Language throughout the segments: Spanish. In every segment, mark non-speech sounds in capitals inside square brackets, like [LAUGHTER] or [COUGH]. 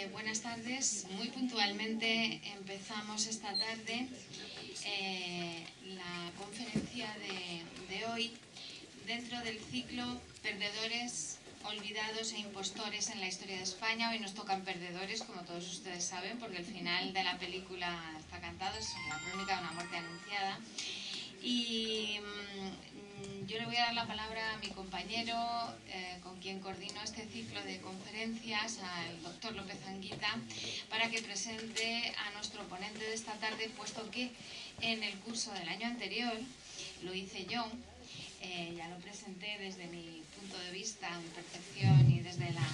Eh, buenas tardes. Muy puntualmente empezamos esta tarde eh, la conferencia de, hoy dentro del ciclo Perdedores, Olvidados e Impostores en la historia de España. Hoy nos tocan perdedores, como todos ustedes saben, porque el final de la película está cantado, es la crónica de una muerte anunciada. Y mm, yo le voy a dar la palabra a mi compañero eh, con quien coordino este ciclo de conferencias, al doctor López Anguita, para que presente a nuestro ponente de esta tarde, puesto que en el curso del año anterior lo hice yo, eh, ya lo presenté desde mi punto de vista, mi percepción y desde la,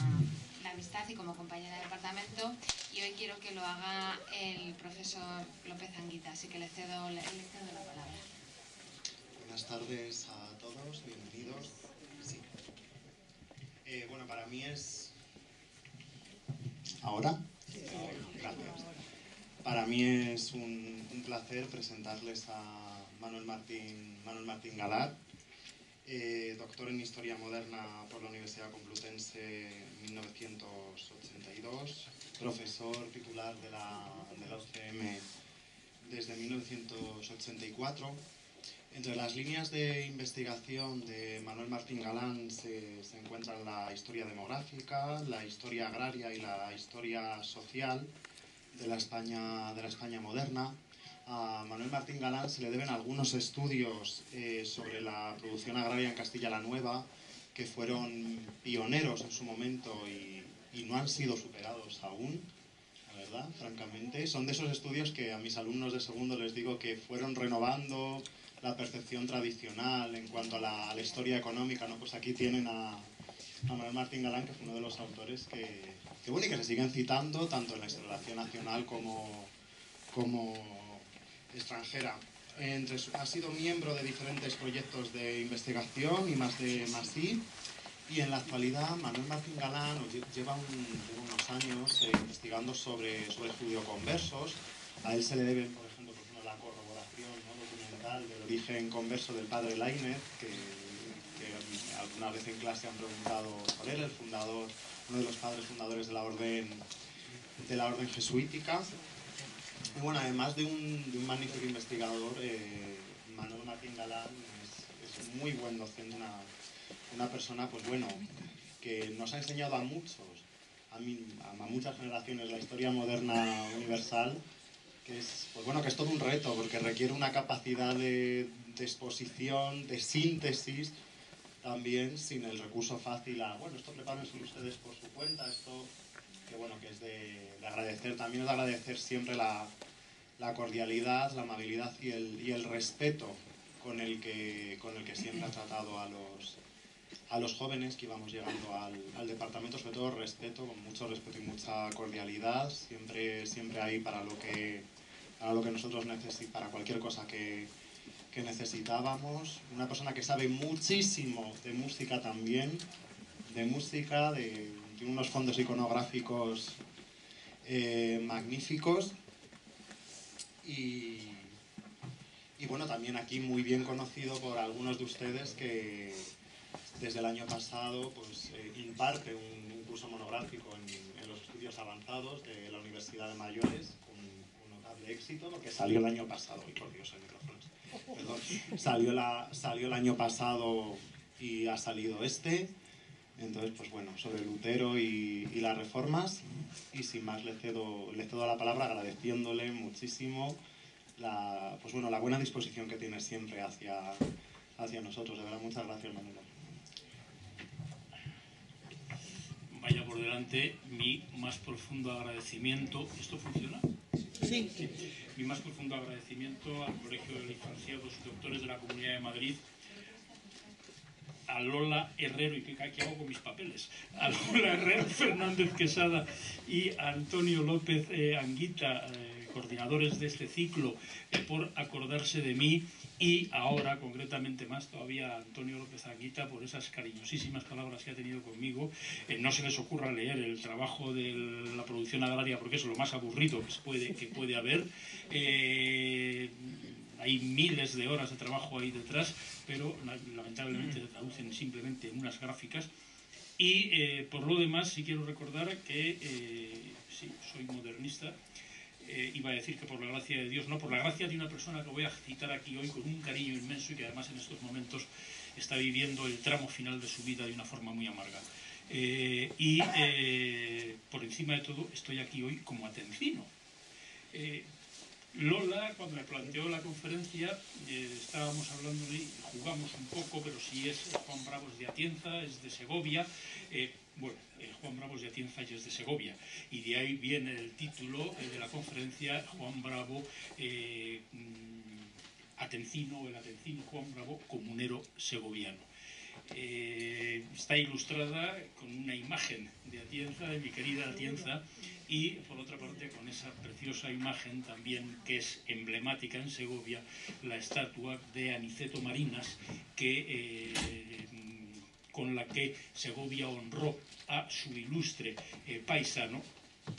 amistad y como compañera de departamento, y hoy quiero que lo haga el profesor López Anguita, así que le cedo, le cedo la palabra. Buenas tardes a todos, bienvenidos. Sí. Eh, bueno, para mí es... ¿Ahora? Gracias. Para mí es un, un placer presentarles a Manuel Martín, Manuel Martín Galat, eh, doctor en Historia Moderna por la Universidad Complutense en 1982, profesor titular de la, de la UCM desde 1984. Entre las líneas de investigación de Manuel Martín Galán se, se, encuentran la historia demográfica, la historia agraria y la historia social de la España, de la España moderna. A Manuel Martín Galán se le deben algunos estudios eh, sobre la producción agraria en Castilla la Nueva que fueron pioneros en su momento y, y no han sido superados aún la verdad, francamente. Son de esos estudios que a mis alumnos de segundo les digo que fueron renovando la percepción tradicional en cuanto a la, a la historia económica, ¿no? Pues aquí tienen a, a, Manuel Martín Galán, que fue uno de los autores que, que, bueno, y que se siguen citando tanto en la historiografía nacional como, como extranjera. Entre, ha sido miembro de diferentes proyectos de investigación y más de Masí, y en la actualidad Manuel Martín Galán lleva, un, lleva unos años eh, investigando sobre, sobre conversos. A él se le debe, por ejemplo, pues, no, la corroboración ¿no? Documental del origen converso del padre Lainez, que, que, alguna vez en clase han preguntado por él, el fundador, uno de los padres fundadores de la orden, de la orden jesuítica. Y bueno, además de un, de un magnífico investigador, eh, Manuel Martín Galán es, es muy buen docente, una, persona, pues bueno, que nos ha enseñado a muchos, a, a, muchas generaciones la historia moderna universal, que es, pues bueno, que es todo un reto, porque requiere una capacidad de, de exposición, de síntesis, también sin el recurso fácil a, bueno, esto prepárense ustedes por su cuenta, esto que bueno, que es de, de agradecer, también es de agradecer siempre la, la cordialidad, la amabilidad y el, y el respeto con el, que, con el que siempre ha tratado a los, a los jóvenes que íbamos llegando al, al, departamento, sobre todo respeto, con mucho respeto y mucha cordialidad, siempre, siempre ahí para lo que, para lo que nosotros cualquier cosa que, que necesitábamos. Una persona que sabe muchísimo de música también, de música, de, unos fondos iconográficos eh, magníficos. Y, y bueno, también aquí muy bien conocido por algunos de ustedes que desde el año pasado pues, eh, imparte un, curso monográfico en, los estudios avanzados de la Universidad de Mayores éxito, porque salió el año pasado, y por el micrófono, perdón, salió, la, salió el año pasado y ha salido este, entonces, pues bueno, sobre Lutero y, y, las reformas, y sin más le cedo, le cedo la palabra agradeciéndole muchísimo la, pues bueno, la buena disposición que tiene siempre hacia, hacia nosotros. De verdad, muchas gracias, Manuel. Vaya por delante mi más profundo agradecimiento. ¿Esto funciona? Mi más profundo agradecimiento al Colegio de Licenciados y Doctores de la Comunidad de Madrid a Lola Herrero, y qué hago con mis papeles, a Lola Herrero [LAUGHS] Fernández Quesada y a Antonio López eh, Anguita, eh, coordinadores de este ciclo, eh, por acordarse de mí y ahora, concretamente más todavía, a Antonio López Anguita por esas cariñosísimas palabras que ha tenido conmigo. no se les ocurra leer el trabajo de la producción agraria porque es lo más aburrido que, puede, que puede haber hay miles de horas de trabajo ahí detrás, pero lamentablemente se traducen simplemente en unas gráficas. Y eh, por lo demás, sí quiero recordar que eh, sí, soy modernista. Eh, iba a decir que por la gracia de Dios, no, por la gracia de una persona que voy a citar aquí hoy con un cariño inmenso y que además en estos momentos está viviendo el tramo final de su vida de una forma muy amarga. Eh, y eh, por encima de todo estoy aquí hoy como atencino. Lola, cuando me planteó la conferencia, estábamos hablando de, jugamos un poco, pero si es Juan Bravos de Atienza, es de Segovia, bueno, Juan Bravos de Atienza y es de Segovia, y de ahí viene el título de la conferencia, Juan Bravo, mm, Atencino, el Atencino Juan Bravo, comunero segoviano. Eh, está ilustrada con una imagen de Atienza, de mi querida Atienza, y por otra parte con esa preciosa imagen también que es emblemática en Segovia, la estatua de Aniceto Marinas, que, eh, con la que Segovia honró a su ilustre eh, paisano,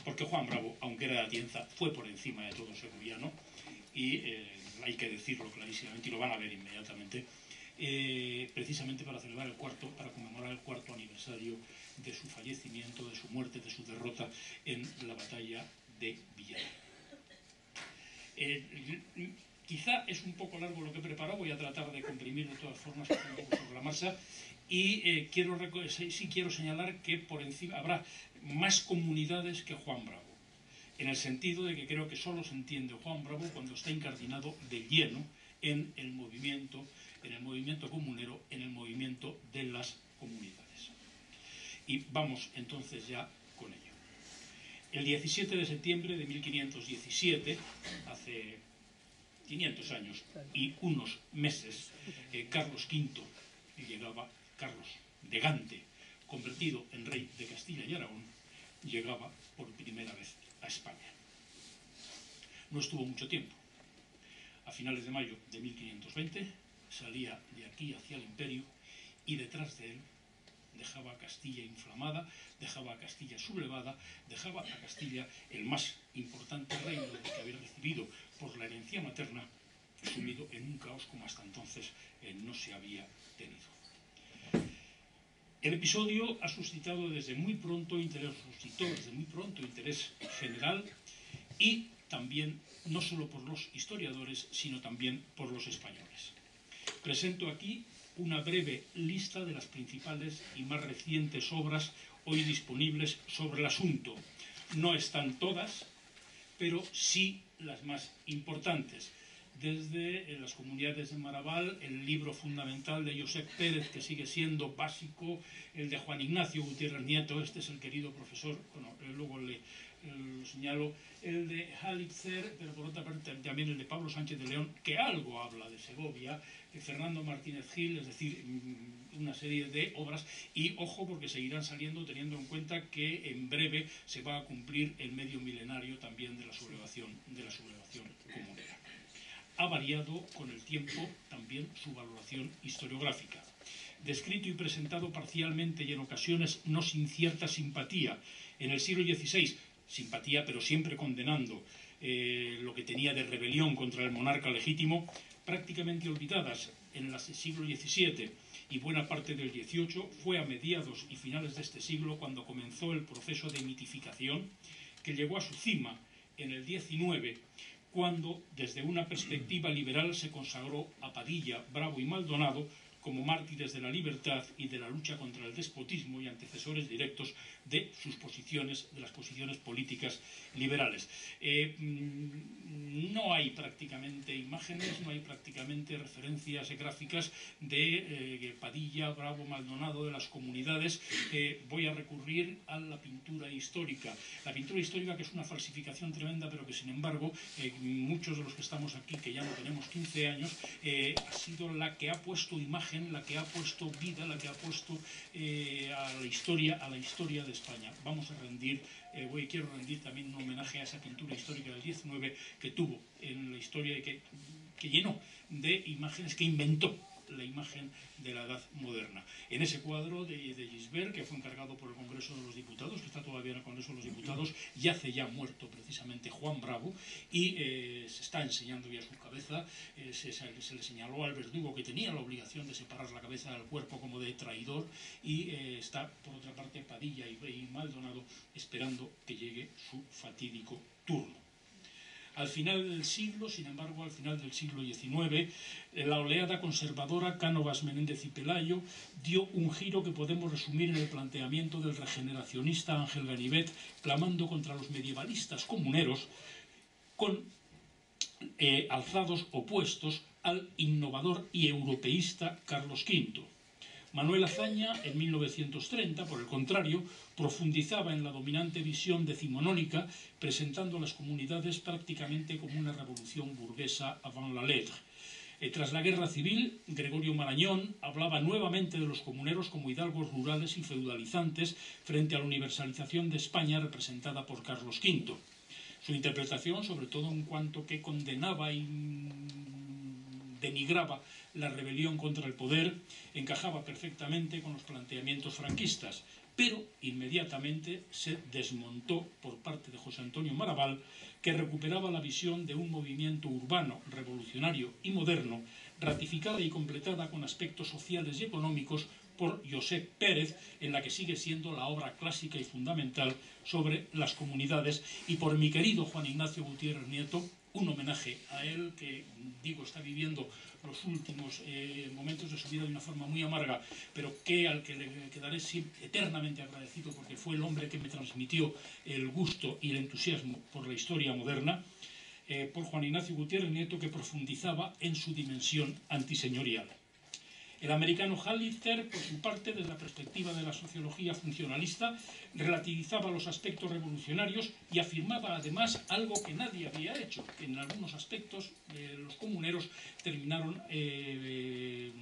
porque Juan Bravo, aunque era de Atienza, fue por encima de todo segoviano, y hay que decirlo clarísimamente, y lo van a ver inmediatamente, eh, precisamente para celebrar el cuarto, para conmemorar el cuarto aniversario de su fallecimiento, de su muerte, de su derrota en la batalla de Villar. Eh, quizá es un poco largo lo que he preparado, voy a tratar de comprimir de todas formas sobre la masa y eh, quiero, sí quiero señalar que por encima habrá más comunidades que Juan Bravo en el sentido de que creo que solo se entiende Juan Bravo cuando está incardinado de lleno en el movimiento en el movimiento comunero, en el movimiento de las comunidades. Y vamos entonces ya con ello. El 17 de septiembre de 1517, hace 500 años y unos meses, eh, Carlos V llegaba, Carlos de Gante, convertido en rey de Castilla y Aragón, llegaba por primera vez a España. No estuvo mucho tiempo. A finales de mayo de 1520 salía de aquí hacia el imperio y detrás de él dejaba a Castilla inflamada, dejaba a Castilla sublevada, dejaba a Castilla el más importante reino que había recibido por la herencia materna, sumido en un caos como hasta entonces eh, no se había tenido. El episodio ha suscitado desde muy pronto interés, suscitó desde muy pronto interés general y también no solo por los historiadores, sino también por los españoles. Presento aquí una breve lista de las principales y más recientes obras hoy disponibles sobre el asunto. No están todas, pero sí las más importantes. Desde eh, las comunidades de Maraval, el libro fundamental de Josep Pérez, que sigue siendo básico, el de Juan Ignacio Gutiérrez Nieto, este es el querido profesor, bueno, luego le, lo señalo, el de Halitzer, pero por otra parte también el de Pablo Sánchez de León, que algo habla de Segovia, Fernando Martínez Gil, es decir, mm, una serie de obras, y ojo porque seguirán saliendo teniendo en cuenta que en breve se va a cumplir el medio milenario también de la sublevación, de la sublevación comunera. Ha variado con el tiempo también su valoración historiográfica. Descrito y presentado parcialmente y en ocasiones no sin cierta simpatía. En el siglo XVI, simpatía pero siempre condenando eh, lo que tenía de rebelión contra el monarca legítimo, prácticamente olvidadas en el siglo XVII y buena parte del XVIII, fue a mediados y finales de este siglo cuando comenzó el proceso de mitificación que llegó a su cima en el XIX, cuando desde una perspectiva liberal se consagró a Padilla, Bravo y Maldonado como mártires de la libertad y de la lucha contra el despotismo y antecesores directos de sus posiciones, de las posiciones políticas liberales. Eh, mm, no hay prácticamente imágenes, no hay prácticamente referencias gráficas de eh, Padilla, Bravo, Maldonado, de las comunidades. Eh, voy a recurrir a la pintura histórica. La pintura histórica que es una falsificación tremenda, pero que sin embargo muchos de los que estamos aquí, que ya no tenemos 15 años, ha sido la que ha puesto imagen, la que ha puesto vida, la que ha puesto a la historia, a la historia de España. Vamos a rendir, eh, voy, quiero rendir también un homenaje a esa pintura histórica del 19 que tuvo en la historia y que llenó de imágenes que inventó la imagen de la edad moderna. En ese cuadro de, Gisbert, que fue encargado por el Congreso de los Diputados, que está todavía en el Congreso de los Diputados, yace ya muerto precisamente Juan Bravo y eh, se está enseñando ya su cabeza, eh, se, le señaló al verdugo que tenía la obligación de separar la cabeza del cuerpo como de traidor y eh, está por otra parte Padilla y Maldonado esperando que llegue su fatídico turno. Al final del siglo, sin embargo, al final del siglo XIX, la oleada conservadora Cánovas, Menéndez y Pelayo dio un giro que podemos resumir en el planteamiento del regeneracionista Ángel Ganivet, clamando contra los medievalistas comuneros con eh, alzados opuestos al innovador y europeísta Carlos V. Manuel Azaña, en 1930, por el contrario, profundizaba en la dominante visión decimonónica, presentando a las comunidades prácticamente como una revolución burguesa avant la lettre. Eh, tras la guerra civil, Gregorio Marañón hablaba nuevamente de los comuneros como hidalgos rurales y feudalizantes frente a la universalización de España representada por Carlos V. Su interpretación, sobre todo en cuanto que condenaba y denigraba la rebelión contra el poder, encajaba perfectamente con los planteamientos franquistas, pero inmediatamente se desmontó por parte de José Antonio Maraval, que recuperaba la visión de un movimiento urbano, revolucionario y moderno, ratificada y completada con aspectos sociales y económicos por Josep Pérez, en la que sigue siendo la obra clásica y fundamental sobre las comunidades, y por mi querido Juan Ignacio Gutiérrez Nieto, un homenaje a él que, digo, está viviendo los últimos eh, momentos de su vida de una forma muy amarga, pero que al que le quedaré eternamente agradecido porque fue el hombre que me transmitió el gusto y el entusiasmo por la historia moderna, eh, por Juan Ignacio Gutiérrez Nieto, que profundizaba en su dimensión antiseñorial. El americano Hallister, por su parte, desde la perspectiva de la sociología funcionalista, relativizaba los aspectos revolucionarios y afirmaba además algo que nadie había hecho, que en algunos aspectos eh, los comuneros terminaron eh, eh,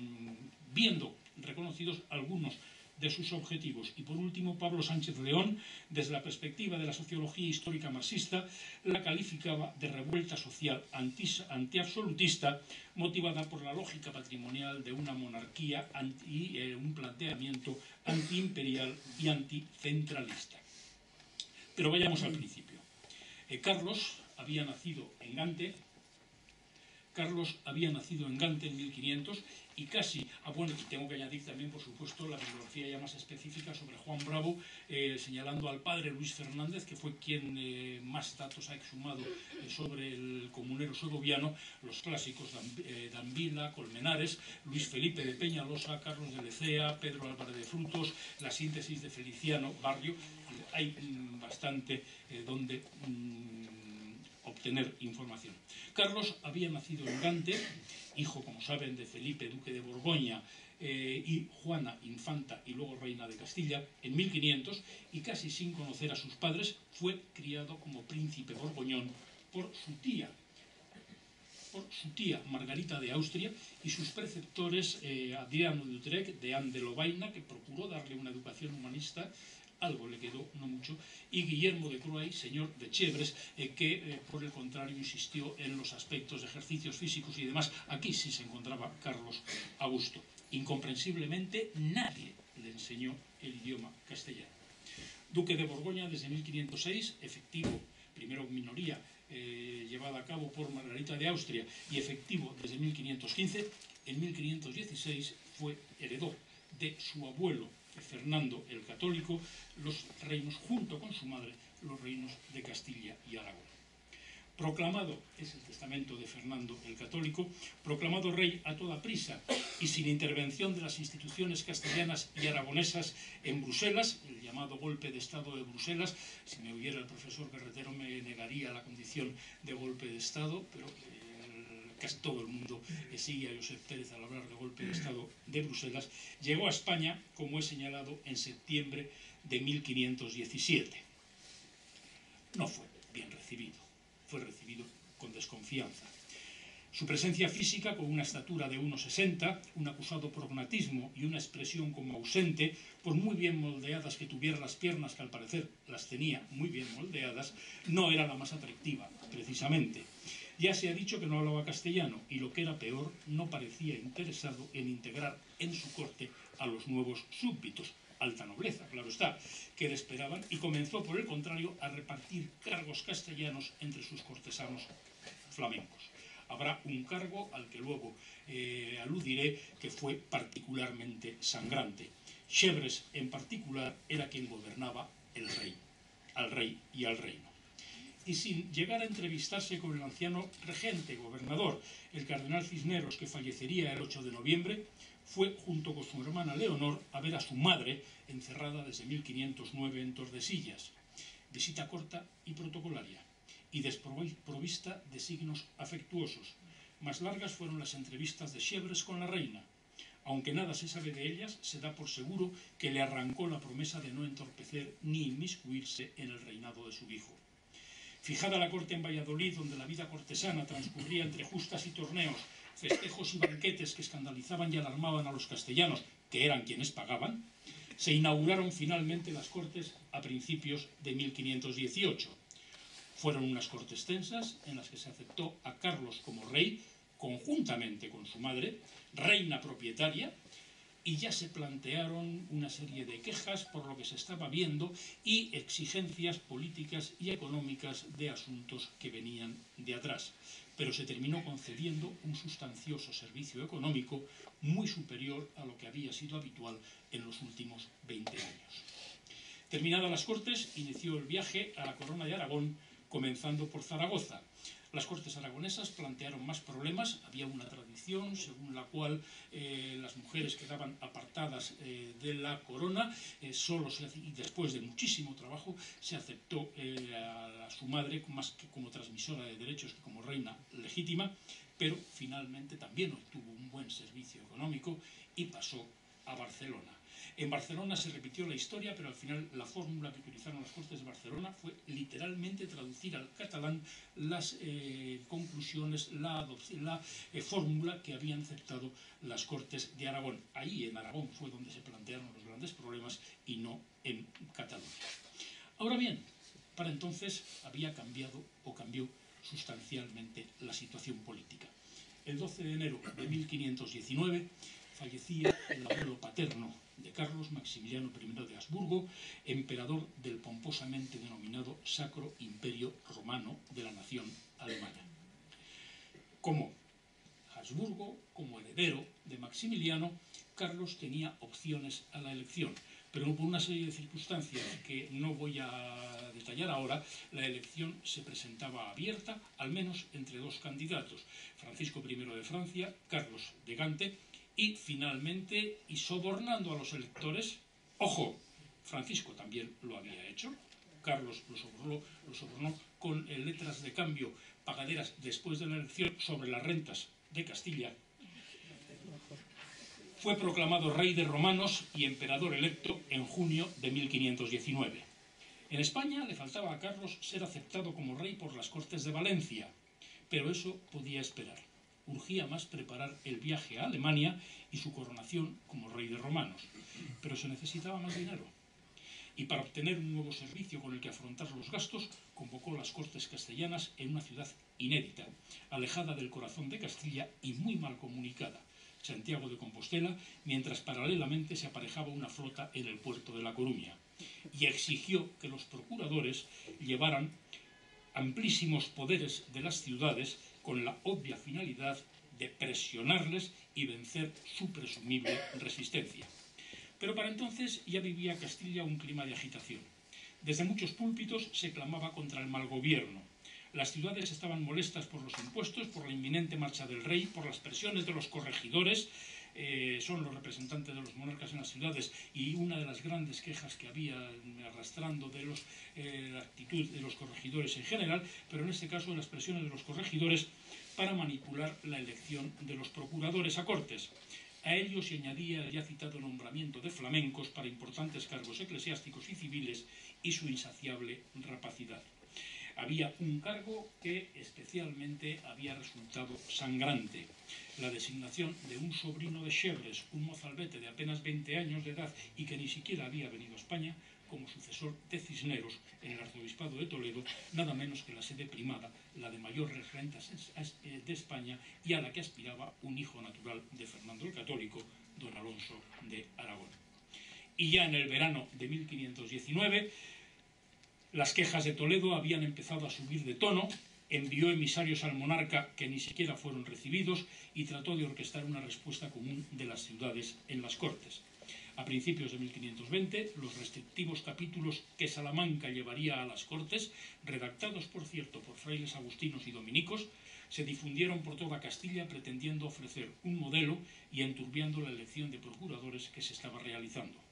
viendo reconocidos algunos de sus objetivos. Y por último, Pablo Sánchez León, desde la perspectiva de la sociología histórica marxista, la calificaba de revuelta social antiabsolutista motivada por la lógica patrimonial de una monarquía y eh, un planteamiento antiimperial y anticentralista. Pero vayamos al principio. Eh, Carlos había nacido en Gante, Carlos había nacido en Gante en 1500 y casi, ah, bueno, tengo que añadir también, por supuesto, la bibliografía ya más específica sobre Juan Bravo, eh, señalando al padre Luis Fernández, que fue quien eh, más datos ha exhumado eh, sobre el comunero segoviano, los clásicos Danvila, Colmenares, Luis Felipe de Peñalosa, Carlos de Lecea, Pedro Álvarez de Frutos, la síntesis de Feliciano Barrio, hay mm, bastante donde mm, información. Carlos había nacido en Gante, hijo, como saben, de Felipe, duque de Borgoña, eh, y Juana, infanta y luego reina de Castilla, en 1500, y casi sin conocer a sus padres, fue criado como príncipe borgoñón por su tía, por su tía Margarita de Austria y sus preceptores eh, Adriano de Utrecht, de Anne de que procuró darle una educación humanista algo le quedó, no mucho, y Guillermo de Croix, señor de Chevres, eh, que eh, por el contrario insistió en los aspectos de ejercicios físicos y demás. Aquí sí se encontraba Carlos Augusto. Incomprensiblemente nadie le enseñó el idioma castellano. Duque de Borgoña desde 1506, efectivo, primero minoría, eh, llevada a cabo por Margarita de Austria y efectivo desde 1515, en 1516 fue heredor de su abuelo Fernando el Católico los reinos, junto con su madre, los reinos de Castilla y Aragón. Proclamado, es el testamento de Fernando el Católico, proclamado rey a toda prisa y sin intervención de las instituciones castellanas y aragonesas en Bruselas, el llamado golpe de Estado de Bruselas, si me oyera el profesor Carretero me negaría la condición de golpe de Estado, pero casi todo el mundo sigue a Josep Pérez al hablar de golpe de Estado de Bruselas, llegó a España, como he señalado, en septiembre de 1517. No fue bien recibido, fue recibido con desconfianza. Su presencia física, con una estatura de 1,60, un acusado prognatismo y una expresión como ausente, por muy bien moldeadas que tuviera las piernas, que al parecer las tenía muy bien moldeadas, no era la más atractiva, precisamente. Ya se ha dicho que no hablaba castellano y lo que era peor, no parecía interesado en integrar en su corte a los nuevos súbditos, alta nobleza, claro está, que le esperaban y comenzó, por el contrario, a repartir cargos castellanos entre sus cortesanos flamencos. Habrá un cargo al que luego eh, aludiré que fue particularmente sangrante. Chevres, en particular, era quien gobernaba el rey, al rey y al reino y sin llegar a entrevistarse con el anciano regente, gobernador, el cardenal Cisneros, que fallecería el 8 de noviembre, fue junto con su hermana Leonor a ver a su madre, encerrada desde 1509 en Tordesillas. Visita corta y protocolaria, y desprovista de signos afectuosos. Más largas fueron las entrevistas de Chevres con la reina. Aunque nada se sabe de ellas, se da por seguro que le arrancó la promesa de no entorpecer ni inmiscuirse en el reinado de su hijo. Fijada la corte en Valladolid, donde la vida cortesana transcurría entre justas y torneos, festejos y banquetes que escandalizaban y alarmaban a los castellanos, que eran quienes pagaban, se inauguraron finalmente las cortes a principios de 1518. Fueron unas cortes tensas en las que se aceptó a Carlos como rey, conjuntamente con su madre, reina propietaria, y ya se plantearon una serie de quejas por lo que se estaba viendo y exigencias políticas y económicas de asuntos que venían de atrás. Pero se terminó concediendo un sustancioso servicio económico muy superior a lo que había sido habitual en los últimos 20 años. Terminadas las Cortes, inició el viaje a la Corona de Aragón, comenzando por Zaragoza, las Cortes aragonesas plantearon más problemas. Había una tradición según la cual eh, las mujeres quedaban apartadas eh, de la corona. Eh, solo y después de muchísimo trabajo se aceptó a, a, su madre más que como transmisora de derechos que como reina legítima, pero finalmente también obtuvo un buen servicio económico y pasó a Barcelona. En Barcelona se repitió la historia, pero al final la fórmula que utilizaron las Cortes de Barcelona fue literalmente traducir al catalán las eh, conclusiones, la, eh, fórmula que habían aceptado las Cortes de Aragón. Ahí en Aragón fue donde se plantearon los grandes problemas y no en Cataluña. Ahora bien, para entonces había cambiado o cambió sustancialmente la situación política. El 12 de enero de 1519 fallecía el abuelo paterno de Carlos Maximiliano I de Habsburgo, emperador del pomposamente denominado Sacro Imperio Romano de la nación alemana. Como Habsburgo, como heredero de Maximiliano, Carlos tenía opciones a la elección, pero por una serie de circunstancias que no voy a detallar ahora, la elección se presentaba abierta, al menos entre dos candidatos, Francisco I de Francia, Carlos de Gante, y finalmente, y sobornando a los electores, ojo, Francisco también lo había hecho, Carlos lo sobornó, sobornó con letras de cambio pagaderas después de la elección sobre las rentas de Castilla. Fue proclamado rey de romanos y emperador electo en junio de 1519. En España le faltaba a Carlos ser aceptado como rey por las Cortes de Valencia, pero eso podía esperar urgía más preparar el viaje a Alemania y su coronación como rey de romanos. Pero se necesitaba más dinero. Y para obtener un nuevo servicio con el que afrontar los gastos, convocó las Cortes Castellanas en una ciudad inédita, alejada del corazón de Castilla y muy mal comunicada, Santiago de Compostela, mientras paralelamente se aparejaba una flota en el puerto de La Coruña, y exigió que los procuradores llevaran amplísimos poderes de las ciudades con la obvia finalidad de presionarles y vencer su presumible resistencia. Pero para entonces ya vivía Castilla un clima de agitación. Desde muchos púlpitos se clamaba contra el mal gobierno. Las ciudades estaban molestas por los impuestos, por la inminente marcha del rey, por las presiones de los corregidores, eh, son los representantes de los monarcas en las ciudades y una de las grandes quejas que había arrastrando de eh, la actitud de los corregidores en general, pero en este caso de las presiones de los corregidores para manipular la elección de los procuradores a Cortes. A ellos se añadía el ya citado nombramiento de flamencos para importantes cargos eclesiásticos y civiles y su insaciable rapacidad. Había un cargo que especialmente había resultado sangrante, la designación de un sobrino de Chevres, un mozalbete de apenas 20 años de edad y que ni siquiera había venido a España, como sucesor de Cisneros en el arzobispado de Toledo, nada menos que la sede primada, la de mayores rentas eh, de España y a la que aspiraba un hijo natural de Fernando el Católico, don Alonso de Aragón. Y ya en el verano de 1519, las quejas de Toledo habían empezado a subir de tono, envió emisarios al monarca que ni siquiera fueron recibidos y trató de orquestar una respuesta común de las ciudades en las Cortes. A principios de 1520, los restrictivos capítulos que Salamanca llevaría a las Cortes, redactados por cierto por frailes agustinos y dominicos, se difundieron por toda Castilla pretendiendo ofrecer un modelo y enturbiando la elección de procuradores que se estaba realizando.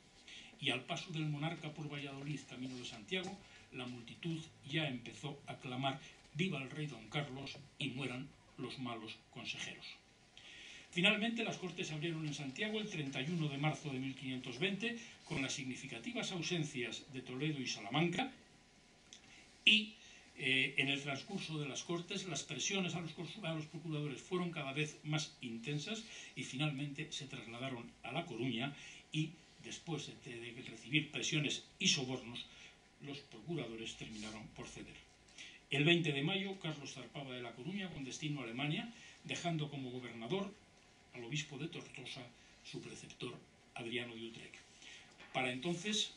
Y al paso del monarca por Valladolid, camino de Santiago, la multitud ya empezó a clamar viva el rey don Carlos y mueran los malos consejeros. Finalmente, las Cortes abrieron en Santiago el 31 de marzo de 1520, con las significativas ausencias de Toledo y Salamanca, y eh, en el transcurso de las Cortes las presiones a los, a los, procuradores fueron cada vez más intensas y finalmente se trasladaron a La Coruña y después de, recibir presiones y sobornos, los procuradores terminaron por ceder. El 20 de mayo, Carlos zarpaba de La Coruña con destino a Alemania, dejando como gobernador al obispo de Tortosa, su preceptor Adriano de Utrecht. Para entonces,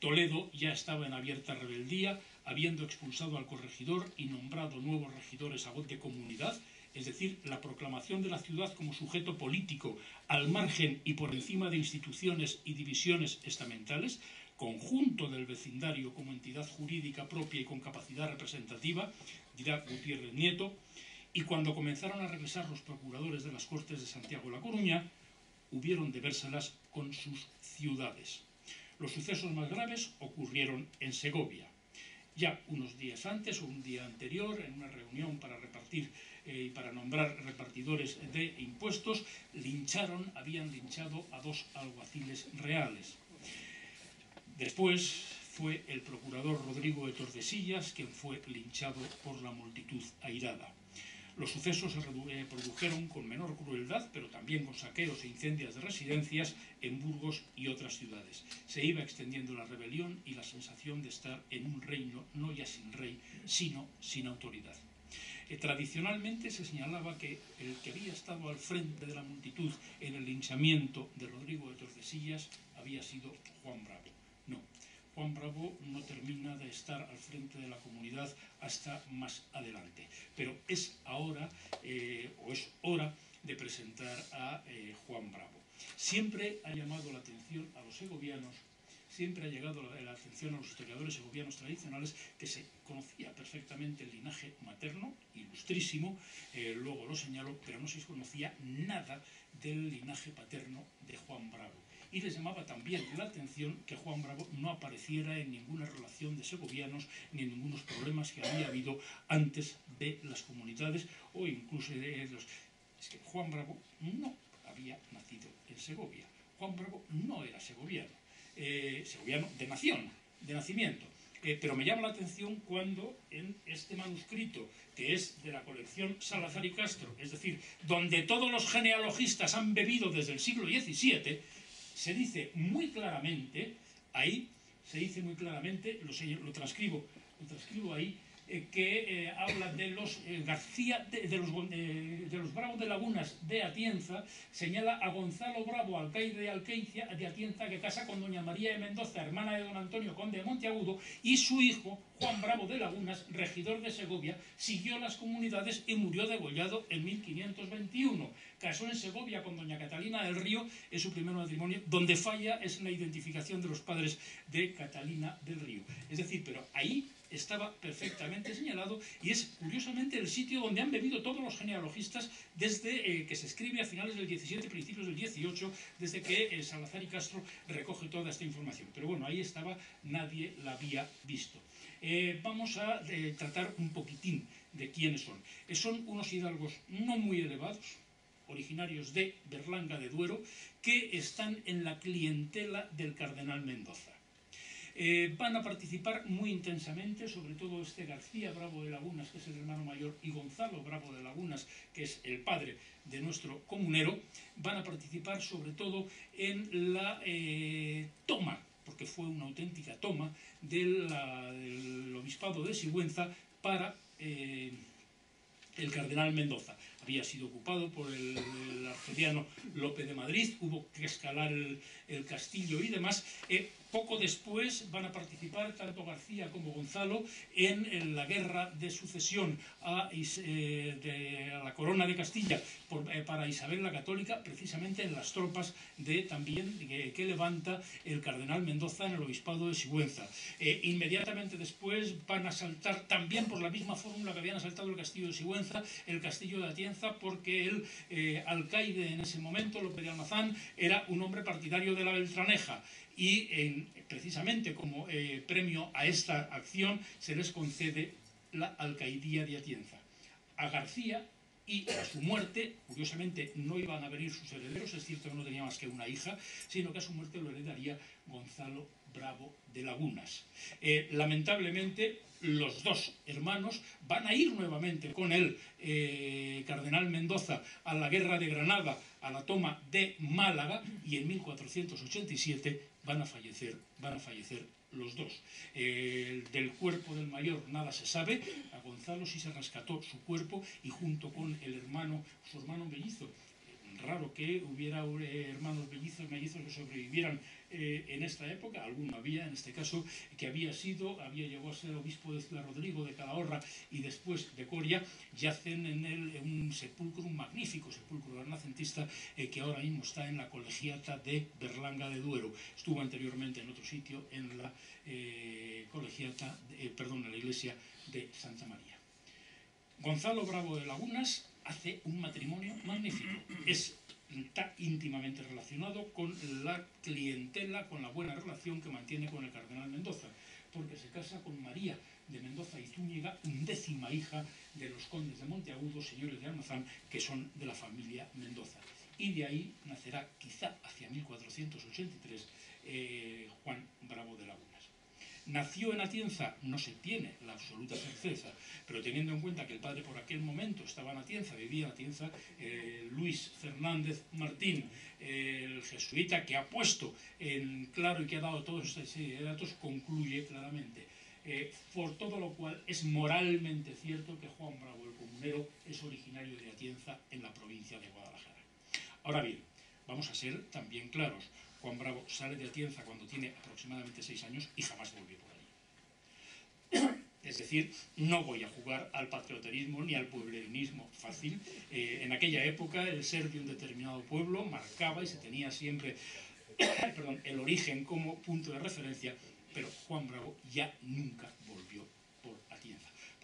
Toledo ya estaba en abierta rebeldía, habiendo expulsado al corregidor y nombrado nuevos regidores a voz de comunidad, es decir, la proclamación de la ciudad como sujeto político al margen y por encima de instituciones y divisiones estamentales, conjunto del vecindario como entidad jurídica propia y con capacidad representativa, dirá Gutiérrez Nieto, y cuando comenzaron a regresar los procuradores de las Cortes de Santiago La Coruña, hubieron de vérselas con sus ciudades. Los sucesos más graves ocurrieron en Segovia. Ya unos días antes o un día anterior, en una reunión para repartir y para nombrar repartidores de impuestos, lincharon, habían linchado a dos alguaciles reales. Después fue el procurador Rodrigo de Tordesillas quien fue linchado por la multitud airada. Los sucesos se eh, produjeron con menor crueldad, pero también con saqueos e incendios de residencias en Burgos y otras ciudades. Se iba extendiendo la rebelión y la sensación de estar en un reino no ya sin rey, sino sin autoridad. Tradicionalmente se señalaba que el que había estado al frente de la multitud en el linchamiento de Rodrigo de Tordesillas había sido Juan Bravo. No, Juan Bravo no termina de estar al frente de la comunidad hasta más adelante. Pero es ahora, eh, o es hora, de presentar a eh, Juan Bravo. Siempre ha llamado la atención a los segovianos, siempre ha llegado la, atención a los historiadores segovianos tradicionales que se conocía perfectamente el linaje materno, ilustrísimo, eh, luego lo señalo, pero no se conocía nada del linaje paterno de Juan Bravo. Y les llamaba también la atención que Juan Bravo no apareciera en ninguna relación de segovianos ni en ningunos problemas que había habido antes de las comunidades o incluso de los... Es que Juan Bravo no había nacido en Segovia. Juan Bravo no era segoviano, eh, de nación, de nacimiento. Eh, pero me llama la atención cuando en este manuscrito, que es de la colección Salazar y Castro, es decir, donde todos los genealogistas han bebido desde el siglo XVII, se dice muy claramente, ahí se dice muy claramente, lo transcribo, lo transcribo ahí, eh, que eh, habla de los eh, García, de, los, de, los Bravos de Lagunas de Atienza, señala a Gonzalo Bravo, alcaide de de Atienza, que casa con doña María de Mendoza, hermana de don Antonio Conde de Monteagudo, y su hijo, Juan Bravo de Lagunas, regidor de Segovia, siguió las comunidades y murió degollado en 1521. Casó en Segovia con doña Catalina del Río, es su primer matrimonio, donde falla es la identificación de los padres de Catalina del Río. Es decir, pero ahí estaba perfectamente señalado y es curiosamente el sitio donde han bebido todos los genealogistas desde eh, que se escribe a finales del 17, principios del 18, desde que eh, Salazar y Castro recoge toda esta información. Pero bueno, ahí estaba, nadie la había visto. Eh, vamos a tratar un poquitín de quiénes son. son unos hidalgos no muy elevados, originarios de Berlanga de Duero, que están en la clientela del cardenal Mendoza. Eh, van a participar muy intensamente, sobre todo este García Bravo de Lagunas, que es el hermano mayor, y Gonzalo Bravo de Lagunas, que es el padre de nuestro comunero, van a participar sobre todo en la eh, toma porque fue una auténtica toma del, obispado de Sigüenza para eh, el cardenal Mendoza. Había sido ocupado por el, el arcediano Lope de Madrid, hubo que escalar el, el castillo y demás. Eh, poco después van a participar tanto García como Gonzalo en, la guerra de sucesión a, eh, la corona de Castilla eh, para Isabel la Católica, precisamente en las tropas de también que, levanta el cardenal Mendoza en el obispado de Sigüenza. Inmediatamente después van a saltar también por la misma fórmula que habían asaltado el castillo de Sigüenza, el castillo de Atienza, porque el alcaide en ese momento, López de Almazán, era un hombre partidario de la Beltraneja y en, precisamente como eh, premio a esta acción se les concede la alcaidía de Atienza. A García y a su muerte, curiosamente, no iban a venir sus herederos, es cierto que no tenía más que una hija, sino que a su muerte lo heredaría Gonzalo Bravo de Lagunas. Eh, lamentablemente, los dos hermanos van a ir nuevamente con el eh, cardenal Mendoza a la guerra de Granada, a la toma de Málaga, y en 1487 van a fallecer, van a fallecer los dos. Del cuerpo del mayor nada se sabe, a Gonzalo sí se rescató su cuerpo y junto con el hermano, su hermano mellizo, raro que hubiera eh, hermanos mellizos, mellizos que sobrevivieran eh, en esta época, alguno había, en este caso, que había sido, había llegado a ser obispo de Ciudad Rodrigo, de Calahorra y después de Coria, yacen en él un sepulcro, un magnífico sepulcro renacentista eh, que ahora mismo está en la colegiata de Berlanga de Duero. Estuvo anteriormente en otro sitio, en la eh, colegiata, de, perdón, en la iglesia de Santa María. Gonzalo Bravo de Lagunas hace un matrimonio magnífico. Es, está íntimamente relacionado con la clientela, con la buena relación que mantiene con el cardenal Mendoza, porque se casa con María de Mendoza y Zúñiga, undécima hija de los condes de Monteagudo, señores de Almazán, que son de la familia Mendoza. Y de ahí nacerá, quizá hacia 1483, eh, Juan Bravo de Lagunas. ¿Nació en Atienza? No se tiene la absoluta certeza, pero teniendo en cuenta que el padre por aquel momento estaba en Atienza, vivía en Atienza, eh, Luis Fernández Martín, el jesuita que ha puesto en claro y que ha dado todos esta serie de datos, concluye claramente. Eh, por todo lo cual es moralmente cierto que Juan Bravo el Comunero es originario de Atienza en la provincia de Guadalajara. Ahora bien, vamos a ser también claros. Juan Bravo sale de Atienza cuando tiene aproximadamente seis años y jamás volvió por allí. [CLEARS THROAT] Es decir, no voy a jugar al patrioterismo ni al pueblerinismo fácil. Eh, en aquella época el ser de un determinado pueblo marcaba y se tenía siempre [CLEARS THROAT] perdón, el origen como punto de referencia, pero Juan Bravo ya nunca.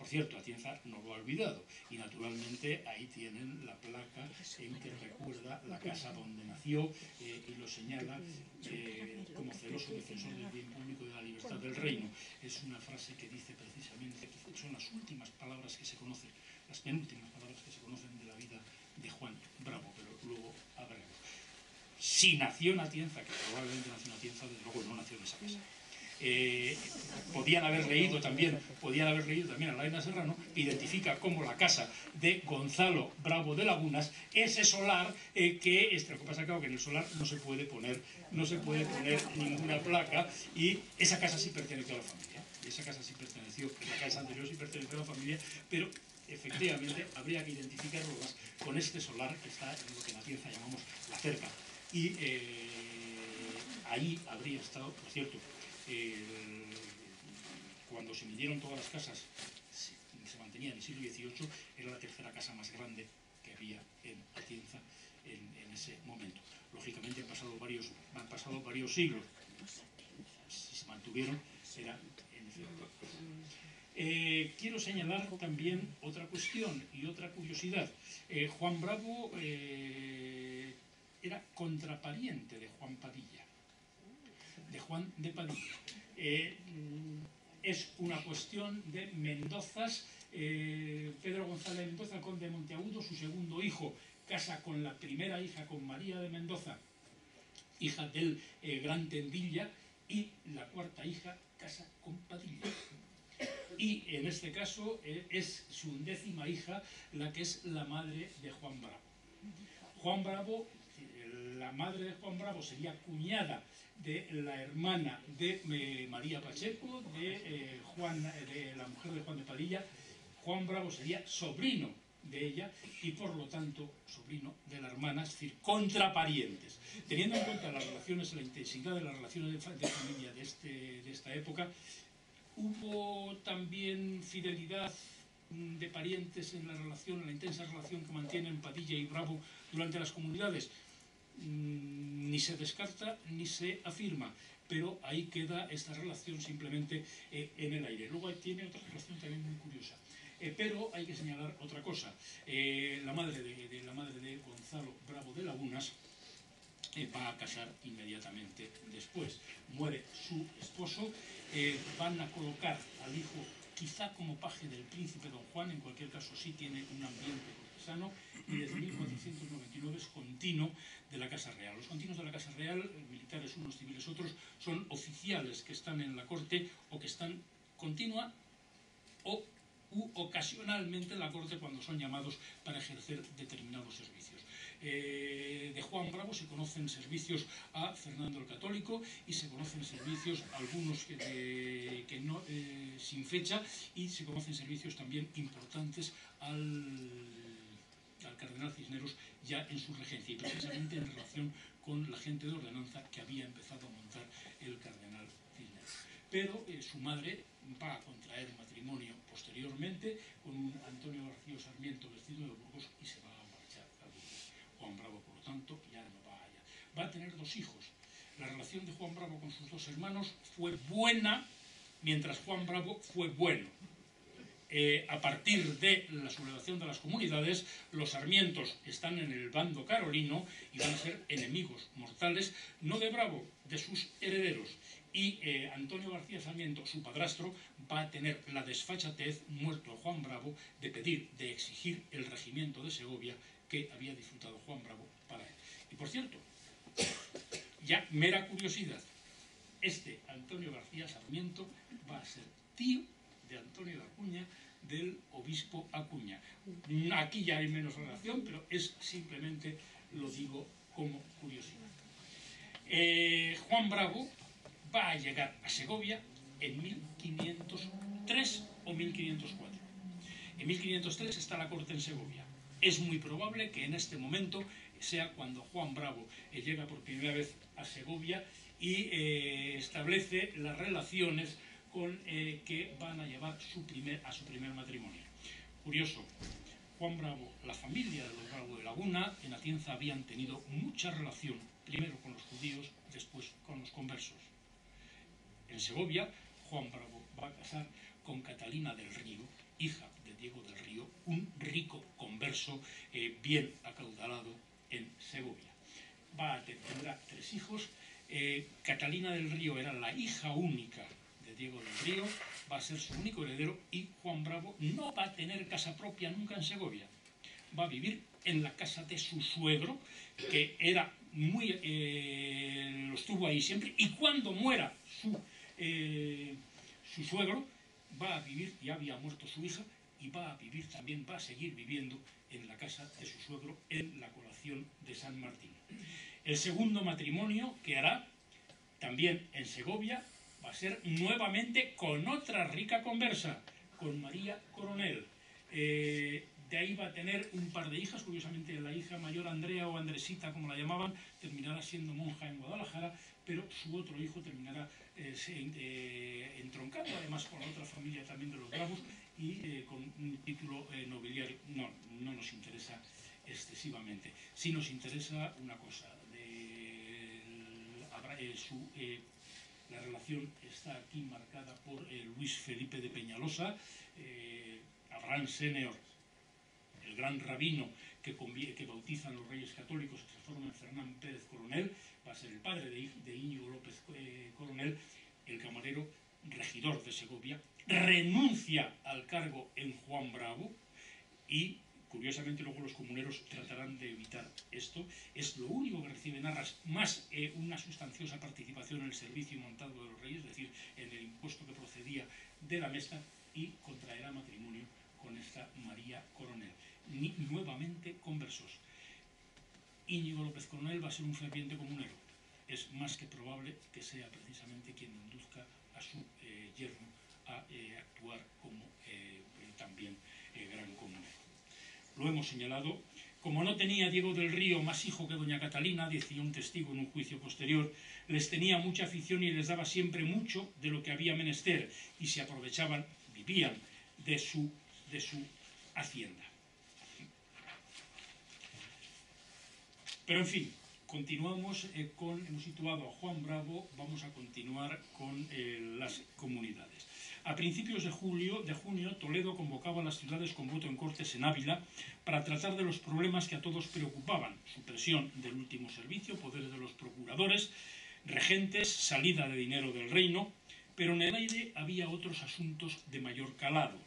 Por cierto, Atienza no lo ha olvidado y naturalmente ahí tienen la placa en que recuerda la casa donde nació eh, y lo señala eh, como celoso defensor del bien público y de la libertad del reino. Es una frase que dice precisamente que son las últimas palabras que se conocen, las penúltimas palabras que se conocen de la vida de Juan Bravo, pero luego hablaremos. Si nació en Atienza, que probablemente nació en Atienza, desde luego no nació en esa casa. Eh, podían haber leído también, podían haber leído también a Laina Serrano, identifica como la casa de Gonzalo Bravo de Lagunas, ese solar eh, que, este, lo que pasa claro, que en el solar no se puede poner, no se puede poner ninguna placa y esa casa sí perteneció a la familia, esa casa sí perteneció, la casa anterior sí perteneció a la familia, pero efectivamente habría que identificarlo más con este solar que está en lo que en la pieza llamamos la cerca. Y eh, ahí habría estado, por cierto, eh, cuando se midieron todas las casas, se, mantenía en el siglo XVIII, era la tercera casa más grande que había en Atienza en, en ese momento. Lógicamente han pasado varios, han pasado varios siglos. Si se mantuvieron, era en efecto. Eh, quiero señalar también otra cuestión y otra curiosidad. Eh, Juan Bravo eh, era contrapariente de Juan Padilla de Juan de Padilla. Eh, es una cuestión de Mendozas, eh, Pedro González Mendoza, conde de Monteagudo, su segundo hijo, casa con la primera hija, con María de Mendoza, hija del eh, gran Tendilla, y la cuarta hija casa con Padilla. Y en este caso es su undécima hija la que es la madre de Juan Bravo. Juan Bravo, la madre de Juan Bravo sería cuñada de la hermana de eh, María Pacheco, de, eh, Juan, de la mujer de Juan de Padilla. Juan Bravo sería sobrino de ella y por lo tanto sobrino de la hermana, es decir, contraparientes. Teniendo en cuenta las relaciones, la intensidad de las relaciones de, familia de, este, de esta época, hubo también fidelidad mm, de parientes en la relación, en la intensa relación que mantienen Padilla y Bravo durante las comunidades. Mm, ni se descarta ni se afirma, pero ahí queda esta relación simplemente eh, en el aire. Luego tiene otra relación también muy curiosa. Eh, pero hay que señalar otra cosa. Eh, la, madre de, la madre de Gonzalo Bravo de Lagunas va a casar inmediatamente después. Muere su esposo, van a colocar al hijo quizá como paje del príncipe don Juan, en cualquier caso sí tiene un ambiente y desde 1499 es continuo de la Casa Real. Los continuos de la Casa Real, militares unos, civiles otros, son oficiales que están en la corte o que están continua o u ocasionalmente en la corte cuando son llamados para ejercer determinados servicios. Eh, de Juan Bravo se conocen servicios a Fernando el Católico y se conocen servicios, algunos que no, eh, sin fecha, y se conocen servicios también importantes al al cardenal Cisneros ya en su regencia y precisamente en relación con la gente de ordenanza que había empezado a montar el cardenal Cisneros. Pero eh, su madre va a contraer matrimonio posteriormente con un Antonio García Sarmiento vestido de Burgos y se va a marchar a Burgos. Juan Bravo, por lo tanto, ya no va allá. Va a tener dos hijos. La relación de Juan Bravo con sus dos hermanos fue buena mientras Juan Bravo fue bueno. Eh, a partir de la sublevación de las comunidades, los sarmientos están en el bando carolino y van a ser enemigos mortales, no de Bravo, de sus herederos y eh, Antonio García Sarmiento, su padrastro, va a tener la desfachatez, muerto Juan Bravo, de pedir, de exigir el regimiento de Segovia que había disfrutado Juan Bravo para él. Y por cierto, ya mera curiosidad, este Antonio García Sarmiento va a ser tío de Antonio de Acuña, del obispo Acuña. Aquí ya hay menos relación, pero es simplemente, lo digo como curiosidad. Eh, Juan Bravo va a llegar a Segovia en 1503 o 1504. En 1503 está la corte en Segovia. Es muy probable que en este momento sea cuando Juan Bravo eh, llega por primera vez a Segovia y eh, establece las relaciones con, eh, que van a llevar su primer, a su primer matrimonio. Curioso, Juan Bravo, la familia de los Bravo de Laguna, en Atienza habían tenido mucha relación, primero con los judíos, después con los conversos en Segovia, Juan Bravo va a casar con Catalina del Río, hija de Diego del Río, un rico converso eh, bien acaudalado en Segovia. Va a tener tres hijos. Eh, Catalina del Río era la hija única Diego del Río, va a ser su único heredero y Juan Bravo no va a tener casa propia nunca en Segovia. Va a vivir en la casa de su suegro, que era muy, eh, lo estuvo ahí siempre, y cuando muera eh, su suegro va a vivir, ya había muerto su hija, y va a vivir también, va a seguir viviendo en la casa de su suegro en la colación de San Martín. El segundo matrimonio que hará, también en Segovia, va a ser nuevamente con otra rica conversa, con María Coronel. Eh, de ahí va a tener un par de hijas, curiosamente la hija mayor Andrea o Andresita, como la llamaban, terminará siendo monja en Guadalajara, pero su otro hijo terminará eh, eh, entroncando además con la otra familia también de los Bravos y con un título nobiliario. No, no nos interesa excesivamente. Sí nos interesa una cosa, su, la relación está aquí marcada por Luis Felipe de Peñalosa, Abraham Senior el gran rabino que, que bautizan los reyes católicos, se forma en Fernán Pérez Coronel, va a ser el padre de, Íñigo López eh, Coronel, el camarero regidor de Segovia, renuncia al cargo en Juan Bravo y curiosamente luego los comuneros tratarán de evitar esto, es lo único que reciben arras, más eh, una sustanciosa participación en el servicio montado de los reyes, es decir, en el impuesto que procedía de la mesa y contraerá matrimonio con esta María Coronel. Ni, nuevamente conversos. Íñigo López Coronel va a ser un ferviente comunero. Es más que probable que sea precisamente quien induzca a su eh, yerno a eh, actuar como eh, también gran comunero. Lo hemos señalado. Como no tenía Diego del Río más hijo que doña Catalina, decía un testigo en un juicio posterior, les tenía mucha afición y les daba siempre mucho de lo que había menester y se aprovechaban, vivían de su, de su hacienda. Pero en fin, continuamos eh, con, hemos situado a Juan Bravo, vamos a continuar con eh, las comunidades. A principios de, julio, de junio, Toledo convocaba a las ciudades con voto en Cortes en Ávila para tratar de los problemas que a todos preocupaban, supresión del último servicio, poder de los procuradores, regentes, salida de dinero del reino, pero en el aire había otros asuntos de mayor calado,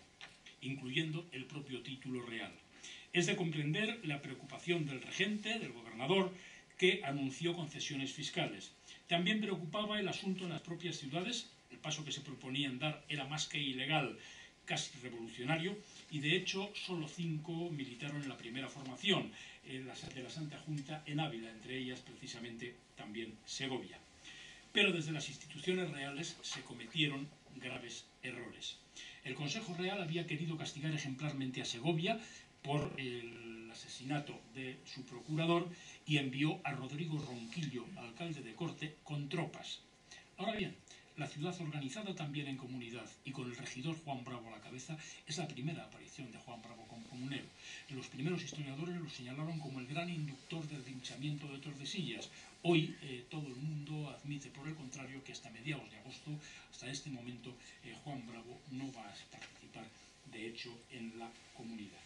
incluyendo el propio título real. Es de comprender la preocupación del regente, del gobernador, que anunció concesiones fiscales. También preocupaba el asunto en las propias ciudades, paso que se proponían dar era más que ilegal, casi revolucionario, y de hecho solo cinco militaron en la primera formación de la Santa Junta en Ávila, entre ellas precisamente también Segovia. Pero desde las instituciones reales se cometieron graves errores. El Consejo Real había querido castigar ejemplarmente a Segovia por el asesinato de su procurador y envió a Rodrigo Ronquillo, alcalde de Corte, con tropas. Ahora bien, la ciudad organizada también en comunidad y con el regidor Juan Bravo a la cabeza es la primera aparición de Juan Bravo como comunero. Los primeros historiadores lo señalaron como el gran inductor del linchamiento de Tordesillas. Hoy eh, todo el mundo admite, por el contrario, que hasta mediados de agosto, hasta este momento, eh, Juan Bravo no va a participar, de hecho, en la comunidad.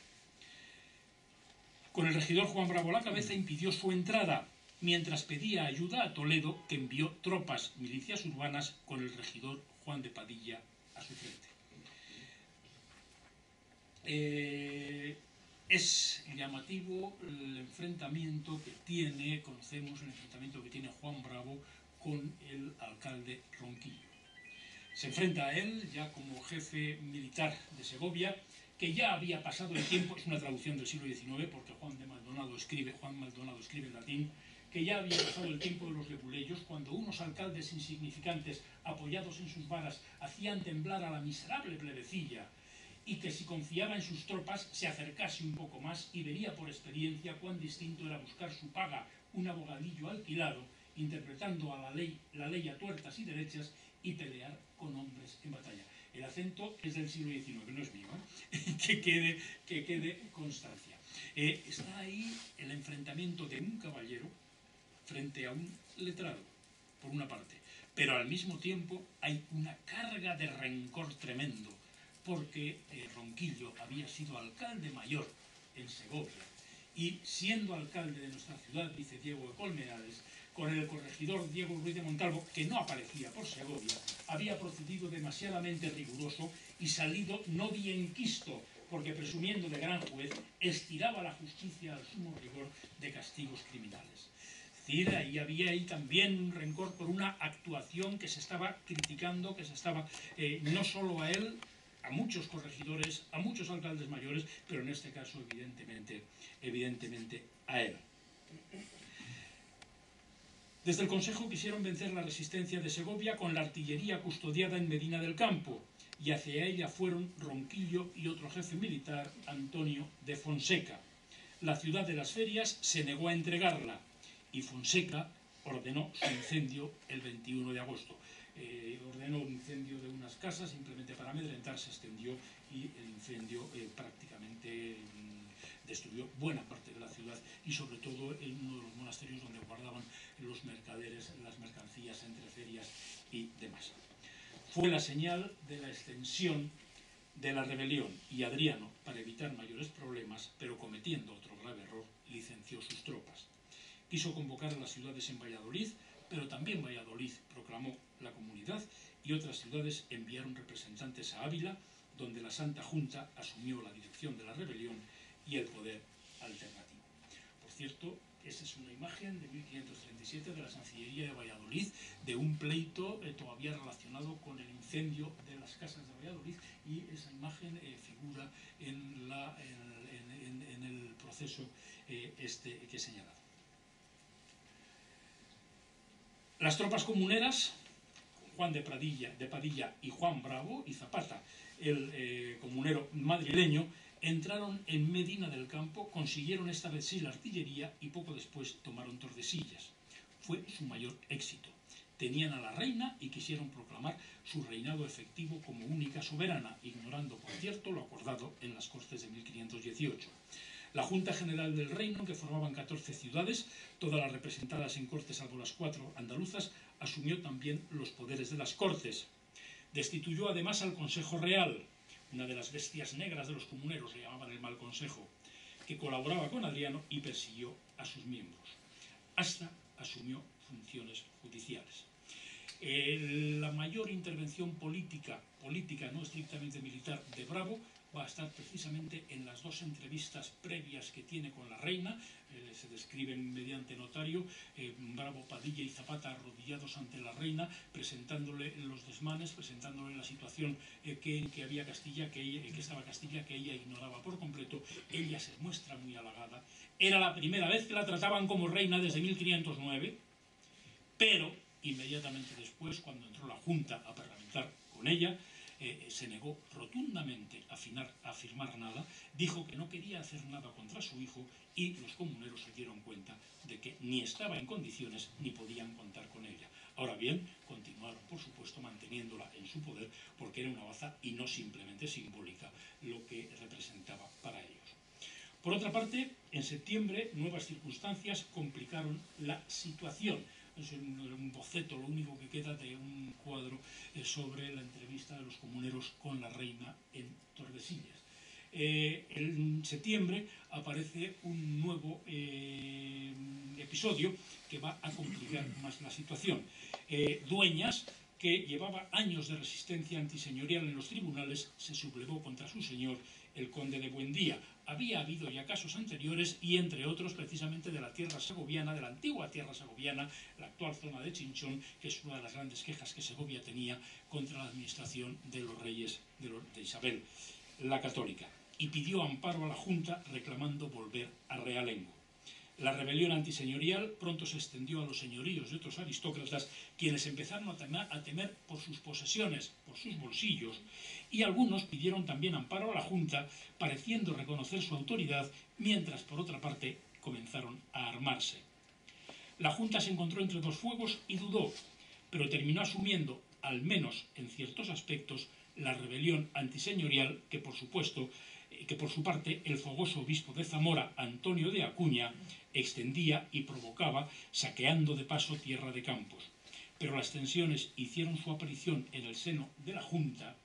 Con el regidor Juan Bravo a la cabeza impidió su entrada, mientras pedía ayuda a Toledo, que envió tropas milicias urbanas con el regidor Juan de Padilla a su frente. Eh, es llamativo el enfrentamiento que tiene, conocemos el enfrentamiento que tiene Juan Bravo con el alcalde Ronquillo. Se enfrenta a él ya como jefe militar de Segovia, que ya había pasado el tiempo, es una traducción del siglo XIX, porque Juan de Maldonado escribe, Juan Maldonado escribe en latín, que ya había pasado el tiempo de los lepuleyos, cuando unos alcaldes insignificantes, apoyados en sus varas, hacían temblar a la miserable plebecilla, y que si confiaba en sus tropas se acercase un poco más y vería por experiencia cuán distinto era buscar su paga un abogadillo alquilado, interpretando a la ley, la ley a tuertas y derechas y pelear con hombres en batalla. El acento es del siglo XIX, no es mío, ¿eh? [LAUGHS] que, quede, que quede constancia. Eh, está ahí el enfrentamiento de un caballero frente a un letrado, por una parte, pero al mismo tiempo hay una carga de rencor tremendo, porque eh, Ronquillo había sido alcalde mayor en Segovia, y siendo alcalde de nuestra ciudad, dice Diego de Colmenares, con el corregidor Diego Ruiz de Montalvo, que no aparecía por Segovia, había procedido demasiadamente riguroso y salido no bien quisto, porque presumiendo de gran juez, estiraba la justicia al sumo rigor de castigos criminales. Decir, ahí había ahí también un rencor por una actuación que se estaba criticando, que se estaba eh, no solo a él, a muchos corregidores, a muchos alcaldes mayores, pero en este caso evidentemente, evidentemente a él. Desde el Consejo quisieron vencer la resistencia de Segovia con la artillería custodiada en Medina del Campo, y hacia ella fueron Ronquillo y otro jefe militar, Antonio de Fonseca. La ciudad de las ferias se negó a entregarla, y Fonseca ordenó su incendio el 21 de agosto. Eh, ordenó un incendio de unas casas simplemente para amedrentar, se extendió y el incendio eh, prácticamente mm, destruyó buena parte de la ciudad y sobre todo en uno de los monasterios donde guardaban los mercaderes las mercancías entre ferias y demás. Fue la señal de la extensión de la rebelión y Adriano, para evitar mayores problemas, pero cometiendo otro grave error, licenció sus tropas. Quiso convocar a las ciudades en Valladolid, pero también Valladolid proclamó la comunidad y otras ciudades enviaron representantes a Ávila, donde la Santa Junta asumió la dirección de la rebelión y el poder alternativo. Por cierto, esa es una imagen de 1537 de la Sancillería de Valladolid, de un pleito eh, todavía relacionado con el incendio de las casas de Valladolid y esa imagen eh, figura en, el proceso eh, este que he señalado. Las tropas comuneras, Juan de, Pradilla, de Padilla y Juan Bravo y Zapata, el eh, comunero madrileño, entraron en Medina del Campo, consiguieron esta vez sí la artillería y poco después tomaron Tordesillas. Fue su mayor éxito. Tenían a la reina y quisieron proclamar su reinado efectivo como única soberana, ignorando, por cierto, lo acordado en las Cortes de 1518. La Junta General del Reino, que formaban 14 ciudades, todas las representadas en Cortes salvo las cuatro andaluzas, asumió también los poderes de las Cortes. Destituyó además al Consejo Real, una de las bestias negras de los comuneros, le llamaban el Mal Consejo, que colaboraba con Adriano y persiguió a sus miembros. Hasta asumió funciones judiciales. La mayor intervención política, política no estrictamente militar, de Bravo va a estar precisamente en las dos entrevistas previas que tiene con la reina, eh, se describen mediante notario, eh, Bravo, Padilla y Zapata arrodillados ante la reina, presentándole los desmanes, presentándole la situación eh, que, había Castilla, que, ella, que estaba Castilla, que ella ignoraba por completo, ella se muestra muy halagada. Era la primera vez que la trataban como reina desde 1509, pero inmediatamente después, cuando entró la Junta a parlamentar con ella, eh, se negó rotundamente a, finar, a firmar nada, dijo que no quería hacer nada contra su hijo y los comuneros se dieron cuenta de que ni estaba en condiciones ni podían contar con ella. Ahora bien, continuaron, por supuesto, manteniéndola en su poder porque era una baza y no simplemente simbólica lo que representaba para ellos. Por otra parte, en septiembre, nuevas circunstancias complicaron la situación es un, boceto, lo único que queda de un cuadro eh, sobre la entrevista de los comuneros con la reina en Tordesillas. Eh, en septiembre aparece un nuevo eh, episodio que va a complicar [CLEARS THROAT] más la situación. Dueñas, que llevaba años de resistencia antiseñorial en los tribunales, se sublevó contra su señor, el conde de Buendía, había habido ya casos anteriores y entre otros precisamente de la tierra segoviana, de la antigua tierra segoviana, la actual zona de Chinchón, que es una de las grandes quejas que Segovia tenía contra la administración de los reyes de, los, de Isabel la Católica, y pidió amparo a la Junta reclamando volver a Realengo. La rebelión antiseñorial pronto se extendió a los señoríos de otros aristócratas, quienes empezaron a temer, por sus posesiones, por sus bolsillos, y algunos pidieron también amparo a la Junta, pareciendo reconocer su autoridad, mientras por otra parte comenzaron a armarse. La Junta se encontró entre dos fuegos y dudó, pero terminó asumiendo, al menos en ciertos aspectos, la rebelión antiseñorial que, por supuesto, que por su parte el fogoso obispo de Zamora, Antonio de Acuña, extendía y provocaba, saqueando de paso tierra de campos. Pero las tensiones hicieron su aparición en el seno de la Junta,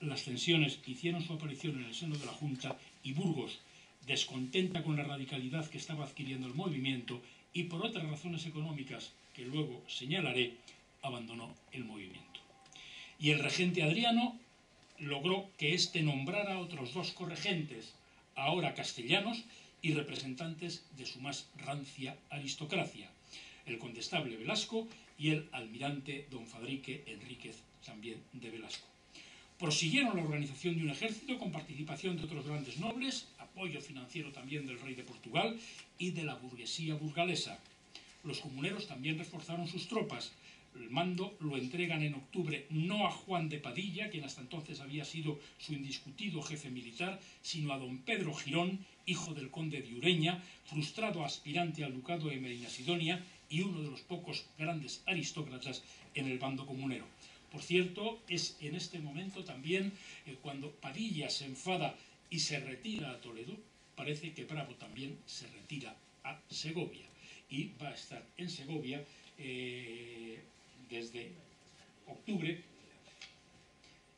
las tensiones hicieron su aparición en el seno de la Junta y Burgos, descontenta con la radicalidad que estaba adquiriendo el movimiento y por otras razones económicas que luego señalaré, abandonó el movimiento. Y el regente Adriano logró que éste nombrara a otros dos corregentes, ahora castellanos, y representantes de su más rancia aristocracia, el condestable Velasco y el almirante don Fadrique Enríquez, también de Velasco. Prosiguieron la organización de un ejército con participación de otros grandes nobles, apoyo financiero también del rey de Portugal y de la burguesía burgalesa. Los comuneros también reforzaron sus tropas, el mando lo entregan en octubre no a Juan de Padilla, quien hasta entonces había sido su indiscutido jefe militar, sino a don Pedro Girón, hijo del conde de Ureña, frustrado aspirante al ducado de Medina Sidonia y uno de los pocos grandes aristócratas en el bando comunero. Por cierto, es en este momento también eh, cuando Padilla se enfada y se retira a Toledo, parece que Bravo también se retira a Segovia y va a estar en Segovia eh, desde octubre,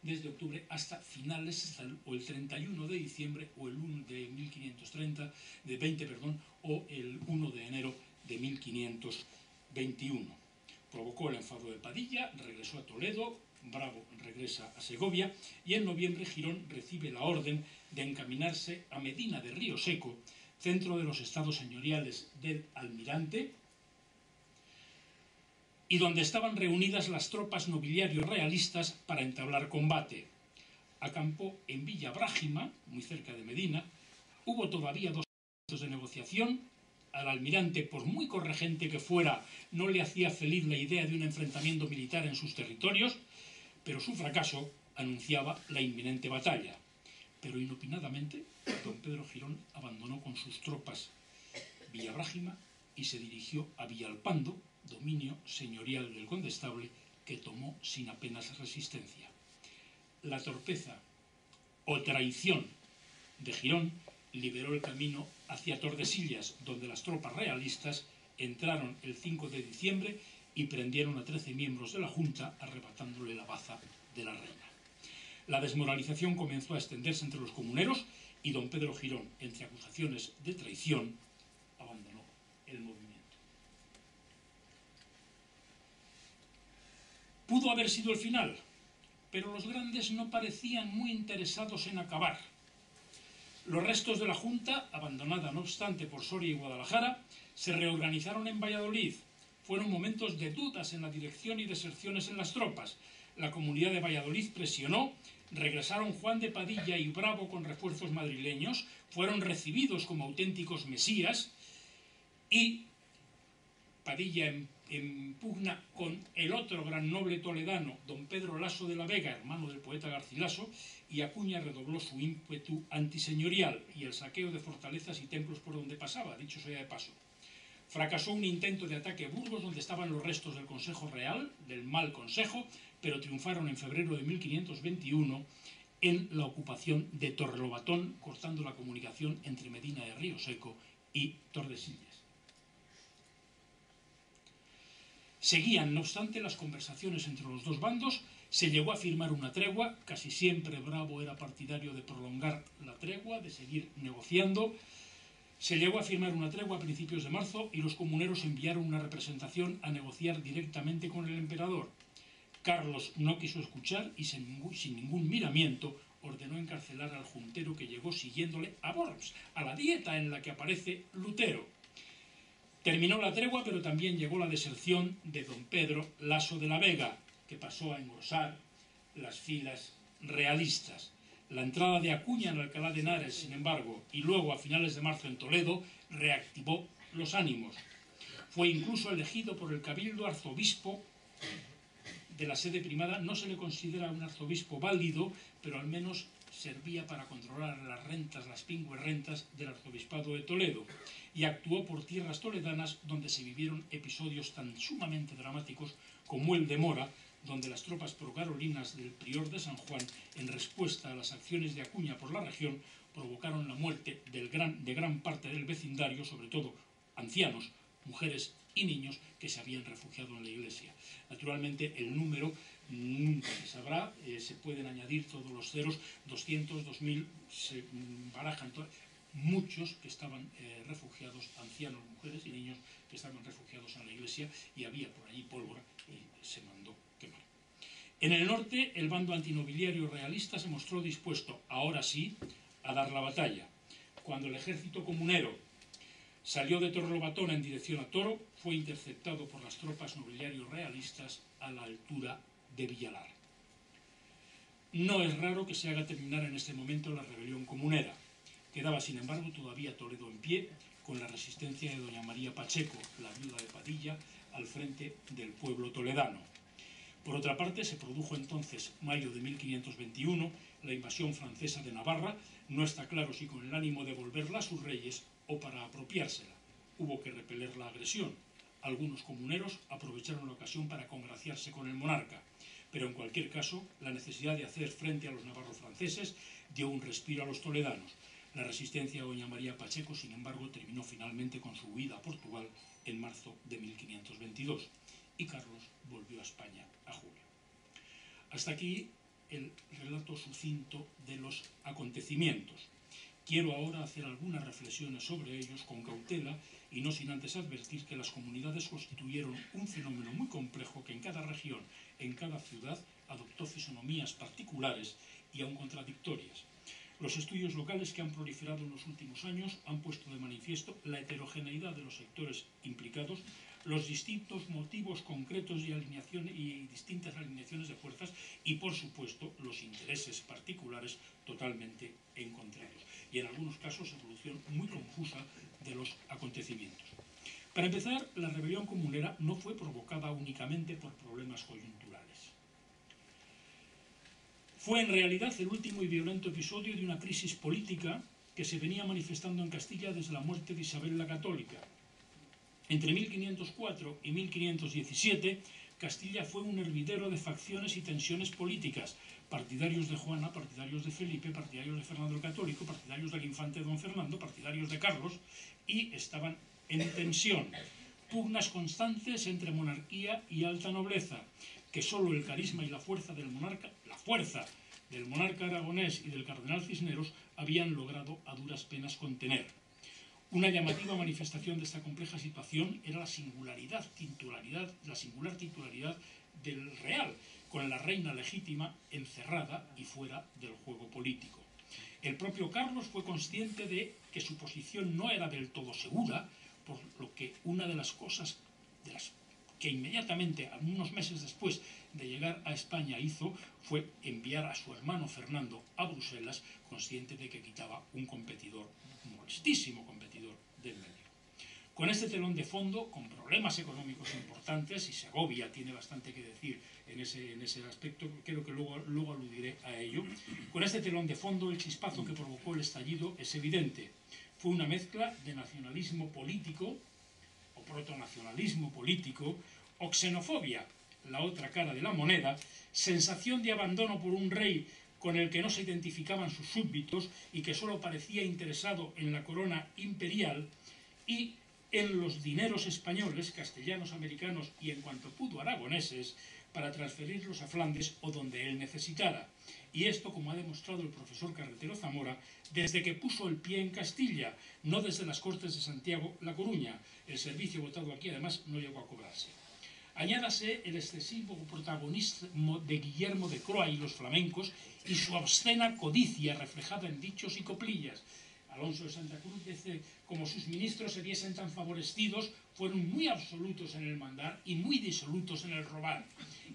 desde octubre hasta finales, o el 31 de diciembre, o el 1 de 1530, de 20, perdón, o el 1 de enero de 1521. Provocó el enfado de Padilla, regresó a Toledo, Bravo regresa a Segovia y en noviembre Girón recibe la orden de encaminarse a Medina de Río Seco, centro de los estados señoriales del almirante, y donde estaban reunidas las tropas nobiliarios realistas para entablar combate. Acampó en Villa Brágima, muy cerca de Medina, hubo todavía dos de negociación, al almirante, por muy corregente que fuera, no le hacía feliz la idea de un enfrentamiento militar en sus territorios, pero su fracaso anunciaba la inminente batalla. Pero inopinadamente, don Pedro Girón abandonó con sus tropas Villabrágima y se dirigió a Villalpando, dominio señorial del condestable, que tomó sin apenas resistencia. La torpeza o traición de Girón liberó el camino hacia Tordesillas, donde las tropas realistas entraron el 5 de diciembre y prendieron a 13 miembros de la Junta, arrebatándole la baza de la reina. La desmoralización comenzó a extenderse entre los comuneros y don Pedro Girón, entre acusaciones de traición, abandonó el movimiento. Pudo haber sido el final, pero los grandes no parecían muy interesados en acabar. Los restos de la Junta, abandonada no obstante por Soria y Guadalajara, se reorganizaron en Valladolid. Fueron momentos de dudas en la dirección y deserciones en las tropas. La comunidad de Valladolid presionó, regresaron Juan de Padilla y Bravo con refuerzos madrileños, fueron recibidos como auténticos mesías y Padilla en, en, pugna con el otro gran noble toledano, don Pedro Laso de la Vega, hermano del poeta Garcilaso, y Acuña redobló su ímpetu antiseñorial y el saqueo de fortalezas y templos por donde pasaba, dicho sea de paso. Fracasó un intento de ataque a Burgos, donde estaban los restos del Consejo Real, del mal Consejo, pero triunfaron en febrero de 1521 en la ocupación de Torrelobatón, cortando la comunicación entre Medina de Río Seco y Tordesillas. Seguían, no obstante, las conversaciones entre los dos bandos, se llegó a firmar una tregua, casi siempre Bravo era partidario de prolongar la tregua, de seguir negociando, se llegó a firmar una tregua a principios de marzo y los comuneros enviaron una representación a negociar directamente con el emperador. Carlos no quiso escuchar y sin ningún, miramiento ordenó encarcelar al juntero que llegó siguiéndole a Worms, a la dieta en la que aparece Lutero. Terminó la tregua, pero también llegó la deserción de don Pedro Laso de la Vega, que pasó a engrosar las filas realistas. La entrada de Acuña en Alcalá de Henares, sin embargo, y luego a finales de marzo en Toledo, reactivó los ánimos. Fue incluso elegido por el cabildo arzobispo de la sede primada. No se le considera un arzobispo válido, pero al menos servía para controlar las rentas, las pingües rentas del arzobispado de Toledo y actuó por tierras toledanas donde se vivieron episodios tan sumamente dramáticos como el de Mora, donde las tropas procarolinas del prior de San Juan, en respuesta a las acciones de Acuña por la región, provocaron la muerte del gran, de gran parte del vecindario, sobre todo ancianos, mujeres y niños que se habían refugiado en la iglesia. Naturalmente, el número nunca se sabrá, eh, se pueden añadir todos los ceros, 200, 2000, se barajan muchos que estaban eh, refugiados, ancianos, mujeres y niños que estaban refugiados en la iglesia y había por allí pólvora y se mandó quemar. En el norte, el bando antinobiliario realista se mostró dispuesto, ahora sí, a dar la batalla. Cuando el ejército comunero salió de Torrelobatón en dirección a Toro, fue interceptado por las tropas nobiliarios realistas a la altura de Villalar. No es raro que se haga terminar en este momento la rebelión comunera. Quedaba, sin embargo, todavía Toledo en pie, con la resistencia de doña María Pacheco, la viuda de Padilla, al frente del pueblo toledano. Por otra parte, se produjo entonces, mayo de 1521, la invasión francesa de Navarra, no está claro si con el ánimo de volverla a sus reyes o para apropiársela. Hubo que repeler la agresión. Algunos comuneros aprovecharon la ocasión para congraciarse con el monarca, pero en cualquier caso, la necesidad de hacer frente a los navarros franceses dio un respiro a los toledanos. La resistencia de doña María Pacheco, sin embargo, terminó finalmente con su huida a Portugal en marzo de 1522 y Carlos volvió a España a julio. Hasta aquí el relato sucinto de los acontecimientos. Quiero ahora hacer algunas reflexiones sobre ellos con cautela y no sin antes advertir que las comunidades constituyeron un fenómeno muy complejo que en cada región, en cada ciudad, adoptó fisonomías particulares y aún contradictorias. Los estudios locales que han proliferado en los últimos años han puesto de manifiesto la heterogeneidad de los sectores implicados, los distintos motivos concretos y, alineaciones, y distintas alineaciones de fuerzas y, por supuesto, los intereses particulares totalmente encontrados. Y en algunos casos, evolución muy confusa de los acontecimientos. Para empezar, la rebelión comunera no fue provocada únicamente por problemas coyunturales. Fue en realidad el último y violento episodio de una crisis política que se venía manifestando en Castilla desde la muerte de Isabel la Católica. Entre 1504 y 1517, Castilla fue un hervidero de facciones y tensiones políticas, partidarios de Juana, partidarios de Felipe, partidarios de Fernando el Católico, partidarios del infante don Fernando, partidarios de Carlos, y estaban en tensión. Pugnas constantes entre monarquía y alta nobleza, que solo el carisma y la fuerza del monarca, la fuerza del monarca aragonés y del cardenal Cisneros habían logrado a duras penas contener. Una llamativa manifestación de esta compleja situación era la singularidad, titularidad, la singular titularidad del real, con la reina legítima encerrada y fuera del juego político. El propio Carlos fue consciente de que su posición no era del todo segura, por lo que una de las cosas que inmediatamente, unos meses después de llegar a España, hizo fue enviar a su hermano Fernando a Bruselas, consciente de que quitaba un competidor, un molestísimo competidor del medio. Con este telón de fondo, con problemas económicos importantes, y Segovia tiene bastante que decir en ese, en ese aspecto, creo que luego, luego aludiré a ello, con este telón de fondo el chispazo que provocó el estallido es evidente. Fue una mezcla de nacionalismo político, o protonacionalismo político, o xenofobia, la otra cara de la moneda, sensación de abandono por un rey con el que no se identificaban sus súbditos y que solo parecía interesado en la corona imperial, y en los dineros españoles, castellanos, americanos y en cuanto pudo aragoneses, para transferirlos a Flandes o donde él necesitara. Y esto, como ha demostrado el profesor Carretero Zamora, desde que puso el pie en Castilla, no desde las Cortes de Santiago, La Coruña. El servicio votado aquí, además, no llegó a cobrarse. Añádase el excesivo protagonismo de Guillermo de Croa y los flamencos y su obscena codicia reflejada en dichos y coplillas, Alonso de Santa Cruz dice, como sus ministros se viesen tan favorecidos, fueron muy absolutos en el mandar y muy disolutos en el robar.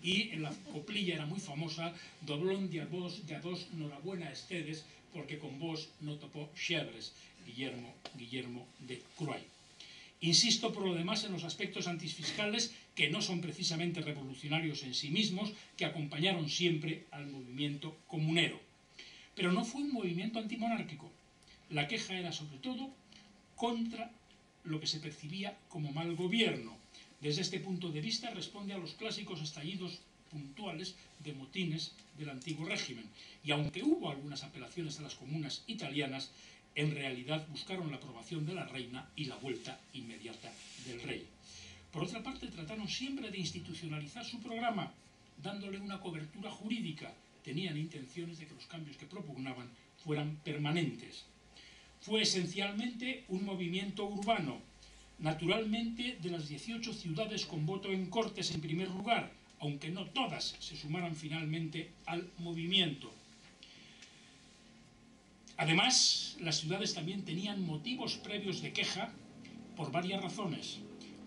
Y en la coplilla era muy famosa, doblón de a vos, de a dos, norabuena estedes, porque con vos no topó Chevres, Guillermo, Guillermo de Cruay. Insisto por lo demás en los aspectos antifiscales que no son precisamente revolucionarios en sí mismos, que acompañaron siempre al movimiento comunero. Pero no fue un movimiento antimonárquico la queja era sobre todo contra lo que se percibía como mal gobierno. Desde este punto de vista responde a los clásicos estallidos puntuales de motines del antiguo régimen. Y aunque hubo algunas apelaciones a las comunas italianas, en realidad buscaron la aprobación de la reina y la vuelta inmediata del rey. Por otra parte, trataron siempre de institucionalizar su programa, dándole una cobertura jurídica. Tenían intenciones de que los cambios que propugnaban fueran permanentes fue esencialmente un movimiento urbano, naturalmente de las 18 ciudades con voto en Cortes en primer lugar, aunque no todas se sumaran finalmente al movimiento. Además, las ciudades también tenían motivos previos de queja por varias razones.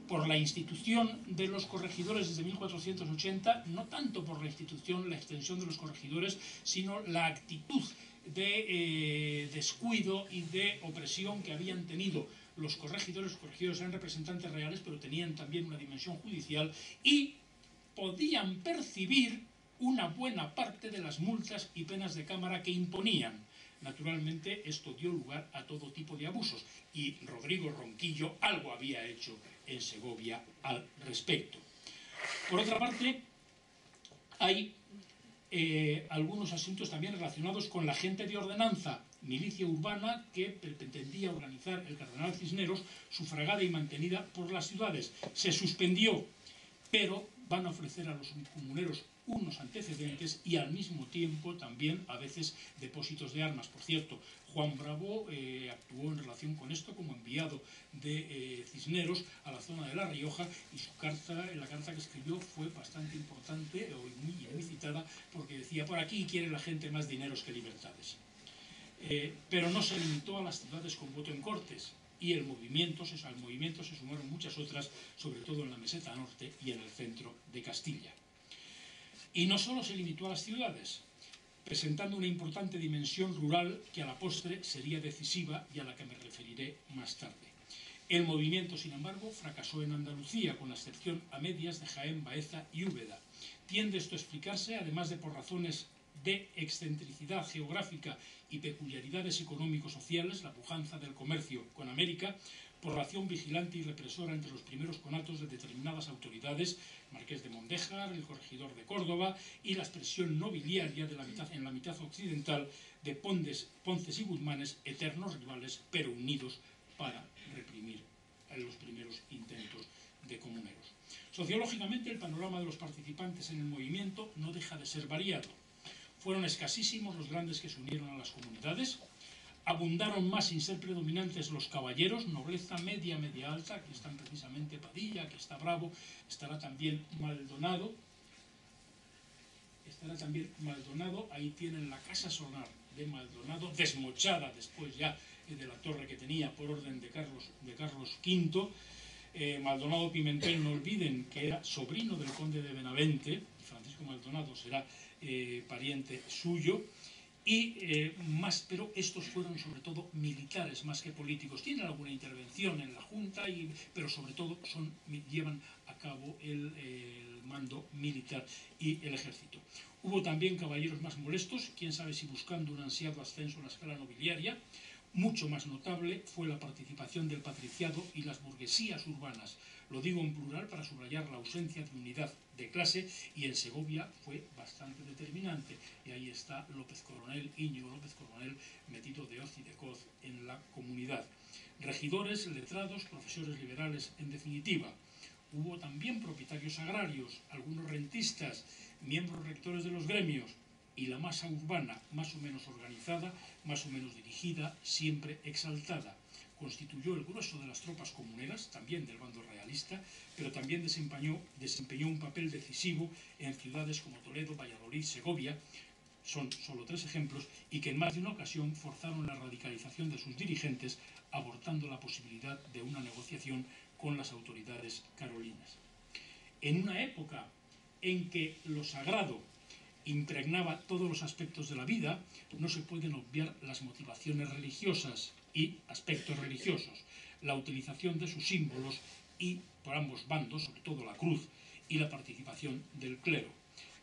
Por la institución de los corregidores desde 1480, no tanto por la institución, la extensión de los corregidores, sino la actitud de eh, descuido y de opresión que habían tenido los corregidores. Los corregidores eran representantes reales, pero tenían también una dimensión judicial y podían percibir una buena parte de las multas y penas de cámara que imponían. Naturalmente, esto dio lugar a todo tipo de abusos y Rodrigo Ronquillo algo había hecho en Segovia al respecto. Por otra parte, hay eh, algunos asuntos también relacionados con la gente de ordenanza, milicia urbana que pretendía organizar el cardenal Cisneros, sufragada y mantenida por las ciudades. Se suspendió, pero van a ofrecer a los comuneros unos antecedentes y al mismo tiempo también a veces depósitos de armas. Por cierto, Juan Bravo eh, actuó en relación con esto como enviado de eh, Cisneros a la zona de La Rioja y su carta, la carta que escribió fue bastante importante muy, muy citada porque decía, por aquí quiere la gente más dineros que libertades. Pero no se limitó a las ciudades con voto en cortes. y el movimiento, al movimiento se sumaron muchas otras, sobre todo en la meseta norte y en el centro de Castilla. Y no solo se limitó a las ciudades, presentando una importante dimensión rural que a la postre sería decisiva y a la que me referiré más tarde. El movimiento, sin embargo, fracasó en Andalucía, con la excepción a medias de Jaén, Baeza y Úbeda. Tiende esto a explicarse, además de por razones de excentricidad geográfica y peculiaridades económico-sociales, la pujanza del comercio con América, por ración vigilante y represora entre los primeros conatos de determinadas autoridades, Marqués de Mondejar, el corregidor de Córdoba, y la expresión nobiliaria de la mitad, en la mitad occidental de Pondes, Ponces y Guzmanes, eternos rivales, pero unidos para reprimir los primeros intentos de comuneros. Sociológicamente, el panorama de los participantes en el movimiento no deja de ser variado. Fueron escasísimos los grandes que se unieron a las comunidades, abundaron más sin ser predominantes los caballeros, nobleza media, media alta, aquí están precisamente Padilla, aquí está Bravo, estará también Maldonado, estará también Maldonado, ahí tienen la casa solar de Maldonado, desmochada después ya de la torre que tenía por orden de Carlos, de Carlos V, eh, Maldonado Pimentel, no olviden que era sobrino del conde de Benavente, Francisco Maldonado será eh, pariente suyo, y eh, más, pero estos fueron sobre todo militares más que políticos. Tienen alguna intervención en la Junta, y, pero sobre todo son, llevan a cabo el, el, mando militar y el ejército. Hubo también caballeros más molestos, quién sabe si buscando un ansiado ascenso en la escala nobiliaria, mucho más notable fue la participación del patriciado y las burguesías urbanas. Lo digo en plural para subrayar la ausencia de unidad de clase y en Segovia fue bastante determinante. Y ahí está López Coronel, Íñigo López Coronel, metido de hoz y de coz en la comunidad. Regidores, letrados, profesores liberales, en definitiva. Hubo también propietarios agrarios, algunos rentistas, miembros rectores de los gremios, y la masa urbana, más o menos organizada, más o menos dirigida, siempre exaltada. Constituyó el grueso de las tropas comuneras, también del bando realista, pero también desempeñó, un papel decisivo en ciudades como Toledo, Valladolid, Segovia, son solo tres ejemplos, y que en más de una ocasión forzaron la radicalización de sus dirigentes, abortando la posibilidad de una negociación con las autoridades carolinas. En una época en que lo sagrado impregnaba todos los aspectos de la vida, no se pueden obviar las motivaciones religiosas y aspectos religiosos, la utilización de sus símbolos y, por ambos bandos, sobre todo la cruz, y la participación del clero.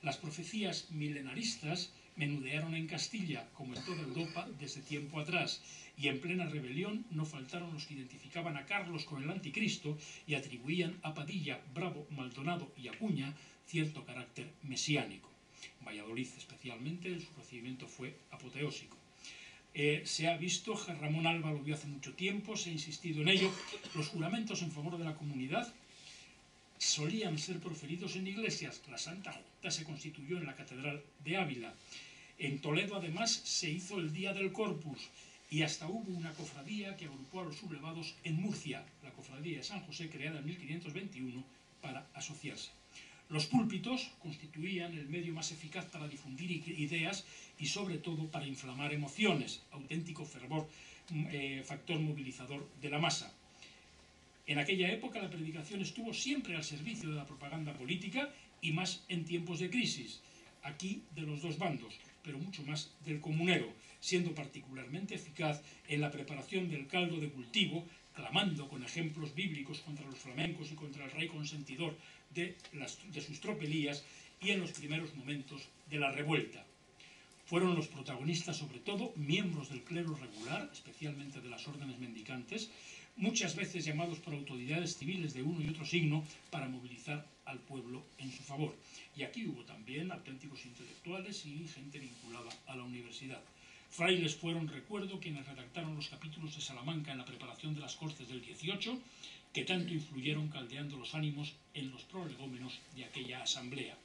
Las profecías milenaristas menudearon en Castilla, como en toda Europa, desde tiempo atrás, y en plena rebelión no faltaron los que identificaban a Carlos con el anticristo y atribuían a Padilla, Bravo, Maldonado y Acuña cierto carácter mesiánico. Valladolid especialmente, su procedimiento fue apoteósico. Eh, se ha visto, Ramón Alba lo vio hace mucho tiempo, se ha insistido en ello, los juramentos en favor de la comunidad solían ser proferidos en iglesias. La Santa Junta se constituyó en la Catedral de Ávila. En Toledo, además, se hizo el Día del Corpus y hasta hubo una cofradía que agrupó a los sublevados en Murcia, la cofradía de San José, creada en 1521 para asociarse. Los púlpitos constituían el medio más eficaz para difundir ideas y sobre todo para inflamar emociones, auténtico fervor, mm, eh, factor movilizador de la masa. En aquella época la predicación estuvo siempre al servicio de la propaganda política y más en tiempos de crisis, aquí de los dos bandos, pero mucho más del comunero, siendo particularmente eficaz en la preparación del caldo de cultivo clamando con ejemplos bíblicos contra los flamencos y contra el rey consentidor de, de sus tropelías y en los primeros momentos de la revuelta. Fueron los protagonistas, sobre todo, miembros del clero regular, especialmente de las órdenes mendicantes, muchas veces llamados por autoridades civiles de uno y otro signo para movilizar al pueblo en su favor. Y aquí hubo también auténticos intelectuales y gente vinculada a la universidad. Frailes fueron, recuerdo, quienes redactaron los capítulos de Salamanca en la preparación de las Cortes del 18, que tanto influyeron caldeando los ánimos en los prolegómenos de aquella asamblea.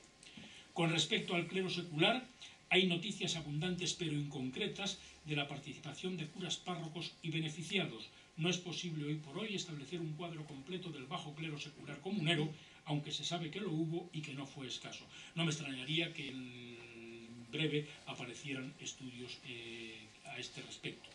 Con respecto al clero secular, hay noticias abundantes pero inconcretas de la participación de curas párrocos y beneficiados. No es posible hoy por hoy establecer un cuadro completo del bajo clero secular comunero, aunque se sabe que lo hubo y que no fue escaso. No me extrañaría que el breve aparecieran estudios eh, a este respecto.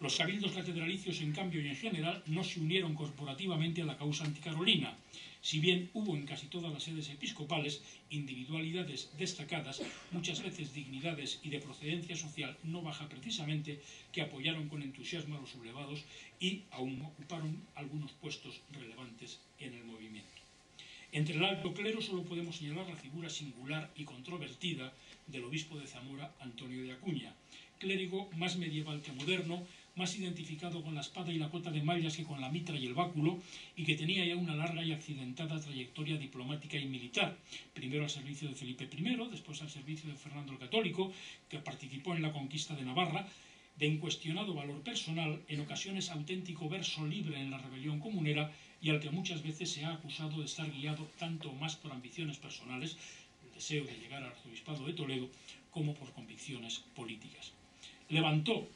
Los cabildos catedralicios, en cambio y en general, no se unieron corporativamente a la causa anticarolina, si bien hubo en casi todas las sedes episcopales individualidades destacadas, muchas veces dignidades y de procedencia social no baja precisamente, que apoyaron con entusiasmo a los sublevados y aún ocuparon algunos puestos relevantes en el movimiento. Entre el alto clero solo podemos señalar la figura singular y controvertida del obispo de Zamora, Antonio de Acuña, clérigo más medieval que moderno, más identificado con la espada y la cota de mallas que con la mitra y el báculo, y que tenía ya una larga y accidentada trayectoria diplomática y militar, primero al servicio de Felipe I, después al servicio de Fernando el Católico, que participó en la conquista de Navarra, de incuestionado valor personal, en ocasiones auténtico verso libre en la rebelión comunera y al que muchas veces se ha acusado de estar guiado tanto más por ambiciones personales, deseo de llegar al arzobispado de Toledo, como por convicciones políticas. Levantó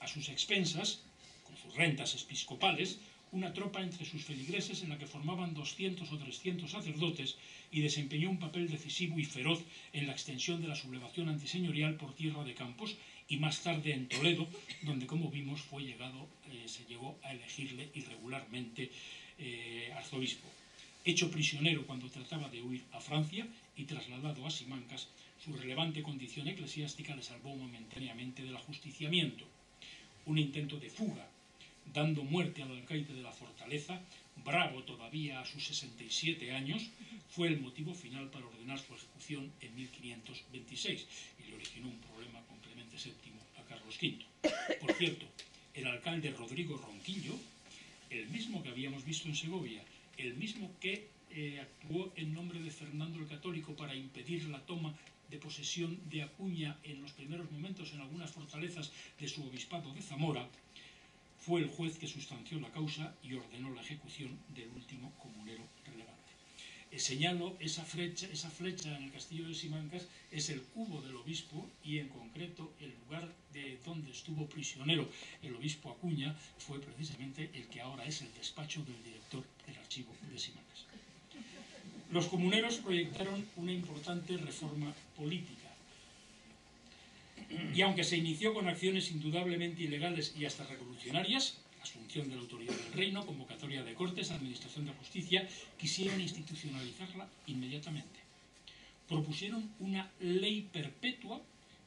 a sus expensas, con sus rentas episcopales, una tropa entre sus feligreses en la que formaban 200 o 300 sacerdotes y desempeñó un papel decisivo y feroz en la extensión de la sublevación antiseñorial por tierra de campos y más tarde en Toledo, donde como vimos fue llegado, eh, se llegó a elegirle irregularmente eh, arzobispo. Hecho prisionero cuando trataba de huir a Francia y trasladado a Simancas, su relevante condición eclesiástica le salvó momentáneamente del ajusticiamiento un intento de fuga, dando muerte al alcaide de la fortaleza, bravo todavía a sus 67 años, fue el motivo final para ordenar su ejecución en 1526 y le originó un problema con Clemente VII a Carlos V. Por cierto, el alcalde Rodrigo Ronquillo, el mismo que habíamos visto en Segovia, el mismo que eh, actuó en nombre de Fernando el Católico para impedir la toma de posesión de Acuña en los primeros momentos en algunas fortalezas de su obispado de Zamora, fue el juez que sustanció la causa y ordenó la ejecución del último comunero señalo esa flecha, en el castillo de Simancas es el cubo del obispo y en concreto el lugar de donde estuvo prisionero el obispo Acuña fue precisamente el que ahora es el despacho del director del archivo de Simancas. Los comuneros proyectaron una importante reforma política. Y aunque se inició con acciones indudablemente ilegales y hasta revolucionarias, asunción de la autoridad del reino, convocatoria de cortes, administración de justicia, quisieron institucionalizarla inmediatamente. Propusieron una ley perpetua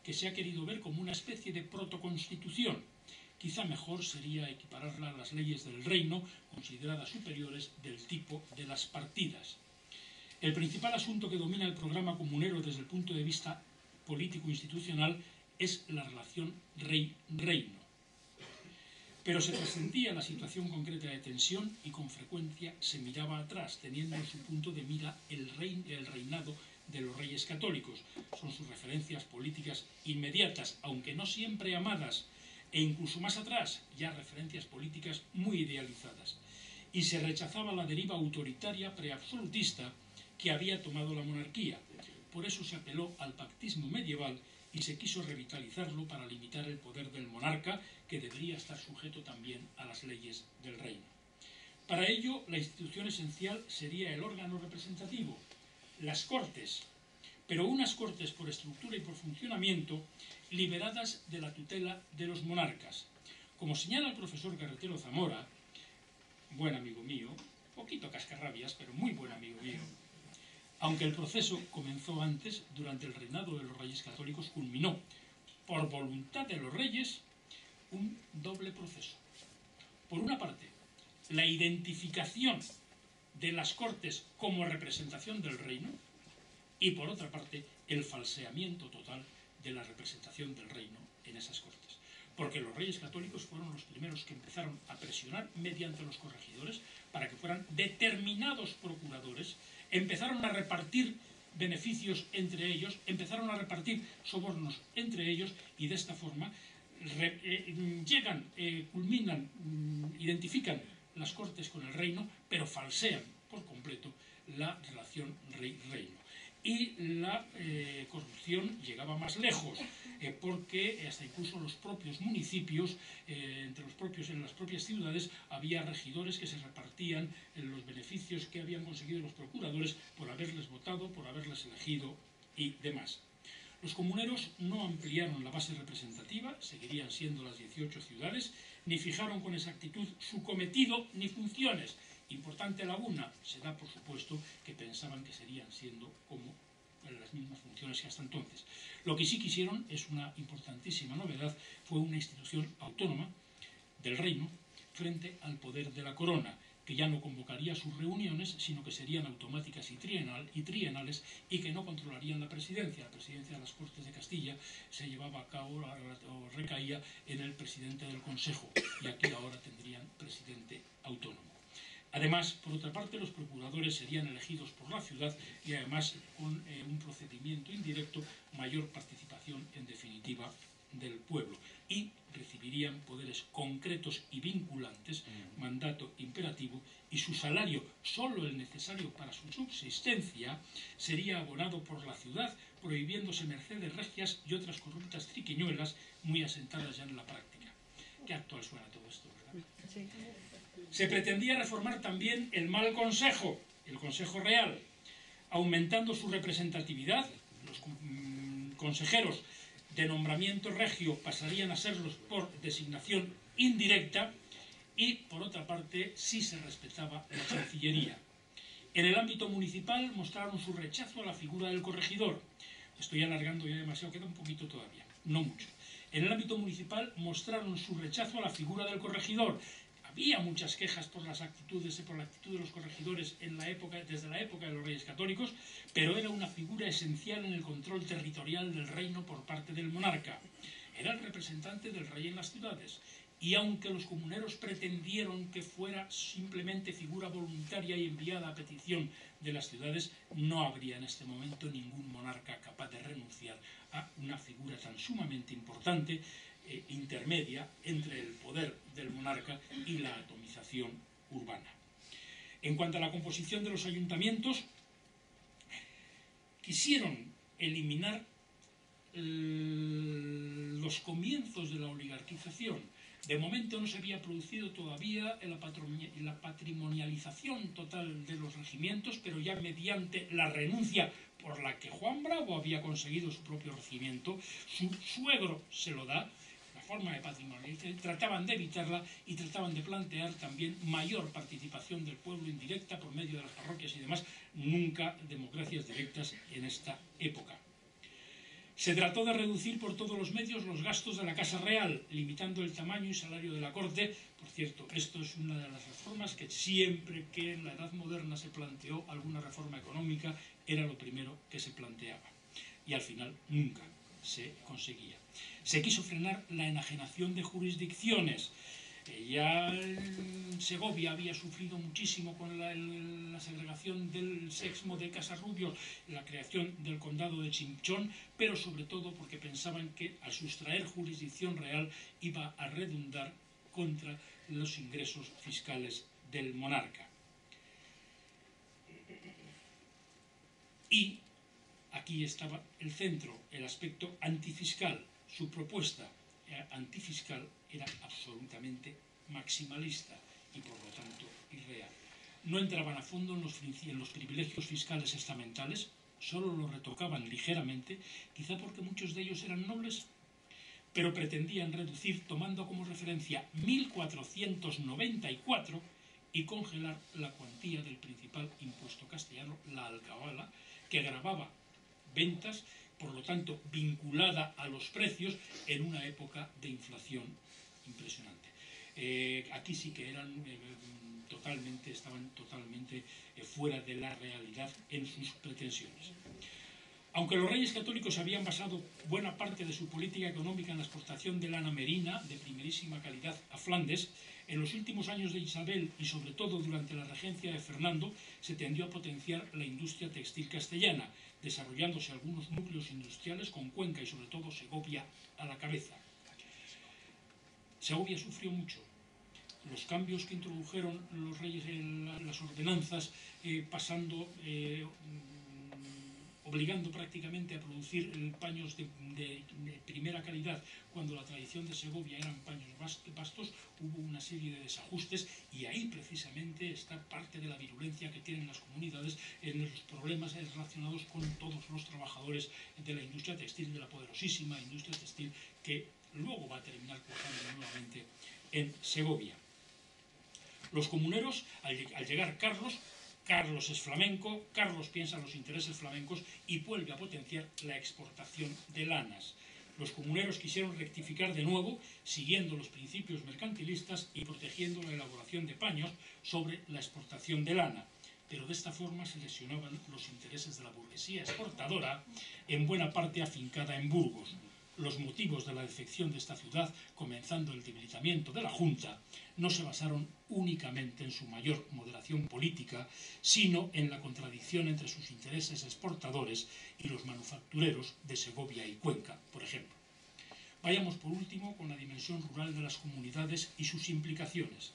que se ha querido ver como una especie de protoconstitución. Quizá mejor sería equipararla a las leyes del reino, consideradas superiores del tipo de las partidas. El principal asunto que domina el programa comunero desde el punto de vista político-institucional es la relación rey-reino. Pero se trascendía la situación concreta de tensión y con frecuencia se miraba atrás, teniendo en su punto de mira el, el reinado de los reyes católicos. Son sus referencias políticas inmediatas, aunque no siempre amadas, e incluso más atrás, ya referencias políticas muy idealizadas. Y se rechazaba la deriva autoritaria preabsolutista que había tomado la monarquía. Por eso se apeló al pactismo medieval y se quiso revitalizarlo para limitar el poder del monarca, que debería estar sujeto también a las leyes del reino. Para ello, la institución esencial sería el órgano representativo, las Cortes, pero unas Cortes por estructura y por funcionamiento liberadas de la tutela de los monarcas. Como señala el profesor Carretero Zamora, buen amigo mío, poquito cascarrabias, pero muy buen amigo mío, aunque el proceso comenzó antes, durante el reinado de los reyes católicos culminó, por voluntad de los reyes, un doble proceso. Por una parte, la identificación de las cortes como representación del reino y por otra parte, el falseamiento total de la representación del reino en esas cortes. Porque los reyes católicos fueron los primeros que empezaron a presionar mediante los corregidores para que fueran determinados procuradores empezaron a repartir beneficios entre ellos, empezaron a repartir sobornos entre ellos y de esta forma eh, llegan, eh, culminan, mm, identifican las cortes con el reino, pero falsean por completo la relación rey-reino y la eh, corrupción llegaba más lejos, eh, porque hasta incluso los propios municipios, eh, entre los propios, en las propias ciudades, había regidores que se repartían los beneficios que habían conseguido los procuradores por haberles votado, por haberles elegido y demás. Los comuneros no ampliaron la base representativa, seguirían siendo las 18 ciudades, ni fijaron con exactitud su cometido ni funciones. Importante laguna, se da por supuesto que pensaban que serían siendo como las mismas funciones que hasta entonces. Lo que sí quisieron es una importantísima novedad, fue una institución autónoma del reino frente al poder de la corona, que ya no convocaría sus reuniones, sino que serían automáticas y, y trienales y que no controlarían la presidencia. La presidencia de las Cortes de Castilla se llevaba a cabo o recaía en el presidente del Consejo y aquí ahora tendrían presidente autónomo. Además, por otra parte, los procuradores serían elegidos por la ciudad y además con eh, un procedimiento indirecto, mayor participación en definitiva del pueblo y recibirían poderes concretos y vinculantes, mm. mandato imperativo, y su salario, solo el necesario para su subsistencia, sería abonado por la ciudad, prohibiéndose mercedes regias y otras corruptas triquiñuelas muy asentadas ya en la práctica. Qué actual suena todo esto, ¿verdad? Se pretendía reformar también el mal consejo, el Consejo Real, aumentando su representatividad, los mm, consejeros de nombramiento regio pasarían a serlos por designación indirecta y, por otra parte, sí se respetaba la Chancillería. En el ámbito municipal mostraron su rechazo a la figura del corregidor. Estoy alargando ya demasiado, queda un poquito todavía, no mucho. En el ámbito municipal mostraron su rechazo a la figura del corregidor, había muchas quejas por las actitudes por la actitud de los corregidores en la época, desde la época de los reyes católicos, pero era una figura esencial en el control territorial del reino por parte del monarca. Era el representante del rey en las ciudades, y aunque los comuneros pretendieron que fuera simplemente figura voluntaria y enviada a petición de las ciudades, no habría en este momento ningún monarca capaz de renunciar a una figura tan sumamente importante eh, intermedia entre el poder del monarca y la atomización urbana. En cuanto a la composición de los ayuntamientos, quisieron eliminar los comienzos de la oligarquización. De momento no se había producido todavía la patrimonialización total de los regimientos, pero ya mediante la renuncia por la que Juan Bravo había conseguido su propio regimiento, su suegro se lo da, forma de patrimonio, trataban de evitarla y trataban de plantear también mayor participación del pueblo indirecta por medio de las parroquias y demás, nunca democracias directas en esta época. Se trató de reducir por todos los medios los gastos de la Casa Real, limitando el tamaño y salario de la Corte. Por cierto, esto es una de las reformas que siempre que en la Edad Moderna se planteó alguna reforma económica, era lo primero que se planteaba. Y al final nunca se conseguía. Se quiso frenar la enajenación de jurisdicciones. Ya Segovia había sufrido muchísimo con la, segregación del sexmo de Casarrubio, la creación del condado de Chinchón, pero sobre todo porque pensaban que al sustraer jurisdicción real iba a redundar contra los ingresos fiscales del monarca. Y aquí estaba el centro, el aspecto antifiscal su propuesta eh, antifiscal era absolutamente maximalista y por lo tanto irreal. No entraban a fondo en los, privilegios fiscales estamentales, solo los retocaban ligeramente, quizá porque muchos de ellos eran nobles, pero pretendían reducir tomando como referencia 1494 y congelar la cuantía del principal impuesto castellano, la alcabala, que grababa ventas por lo tanto vinculada a los precios en una época de inflación impresionante. Eh, aquí sí que eran eh, totalmente, estaban totalmente eh, fuera de la realidad en sus pretensiones. Aunque los reyes católicos habían basado buena parte de su política económica en la exportación de lana merina de primerísima calidad a Flandes, en los últimos años de Isabel y sobre todo durante la regencia de Fernando se tendió a potenciar la industria textil castellana, desarrollándose algunos núcleos industriales con Cuenca y sobre todo Segovia a la cabeza. Segovia sufrió mucho. Los cambios que introdujeron los reyes en las ordenanzas, eh, pasando eh, obligando prácticamente a producir paños de, primera calidad, cuando la tradición de Segovia eran paños bastos, hubo una serie de desajustes y ahí precisamente está parte de la virulencia que tienen las comunidades en los problemas relacionados con todos los trabajadores de la industria textil, de la poderosísima industria textil que luego va a terminar cuajando nuevamente en Segovia. Los comuneros, al, al llegar Carlos, Carlos es flamenco, Carlos piensa en los intereses flamencos y vuelve a potenciar la exportación de lanas. Los comuneros quisieron rectificar de nuevo, siguiendo los principios mercantilistas y protegiendo la elaboración de paños sobre la exportación de lana. Pero de esta forma se lesionaban los intereses de la burguesía exportadora, en buena parte afincada en Burgos los motivos de la defección de esta ciudad, comenzando el debilitamiento de la Junta, no se basaron únicamente en su mayor moderación política, sino en la contradicción entre sus intereses exportadores y los manufactureros de Segovia y Cuenca, por ejemplo. Vayamos por último con la dimensión rural de las comunidades y sus implicaciones.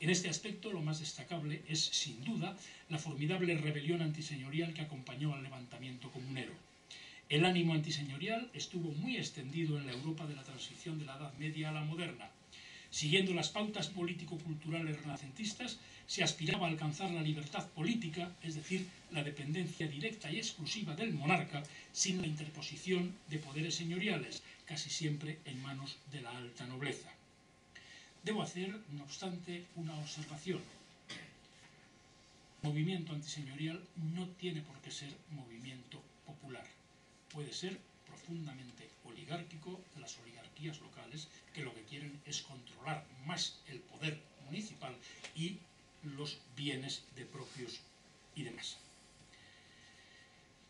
En este aspecto lo más destacable es, sin duda, la formidable rebelión antiseñorial que acompañó al levantamiento comunero el ánimo antiseñorial estuvo muy extendido en la Europa de la transición de la Edad Media a la moderna. Siguiendo las pautas político-culturales renacentistas, se aspiraba a alcanzar la libertad política, es decir, la dependencia directa y exclusiva del monarca, sin la interposición de poderes señoriales, casi siempre en manos de la alta nobleza. Debo hacer, no obstante, una observación. Movimiento antiseñorial no tiene por qué ser movimiento puede ser profundamente oligárquico de las oligarquías locales que lo que quieren es controlar más el poder municipal y los bienes de propios y demás.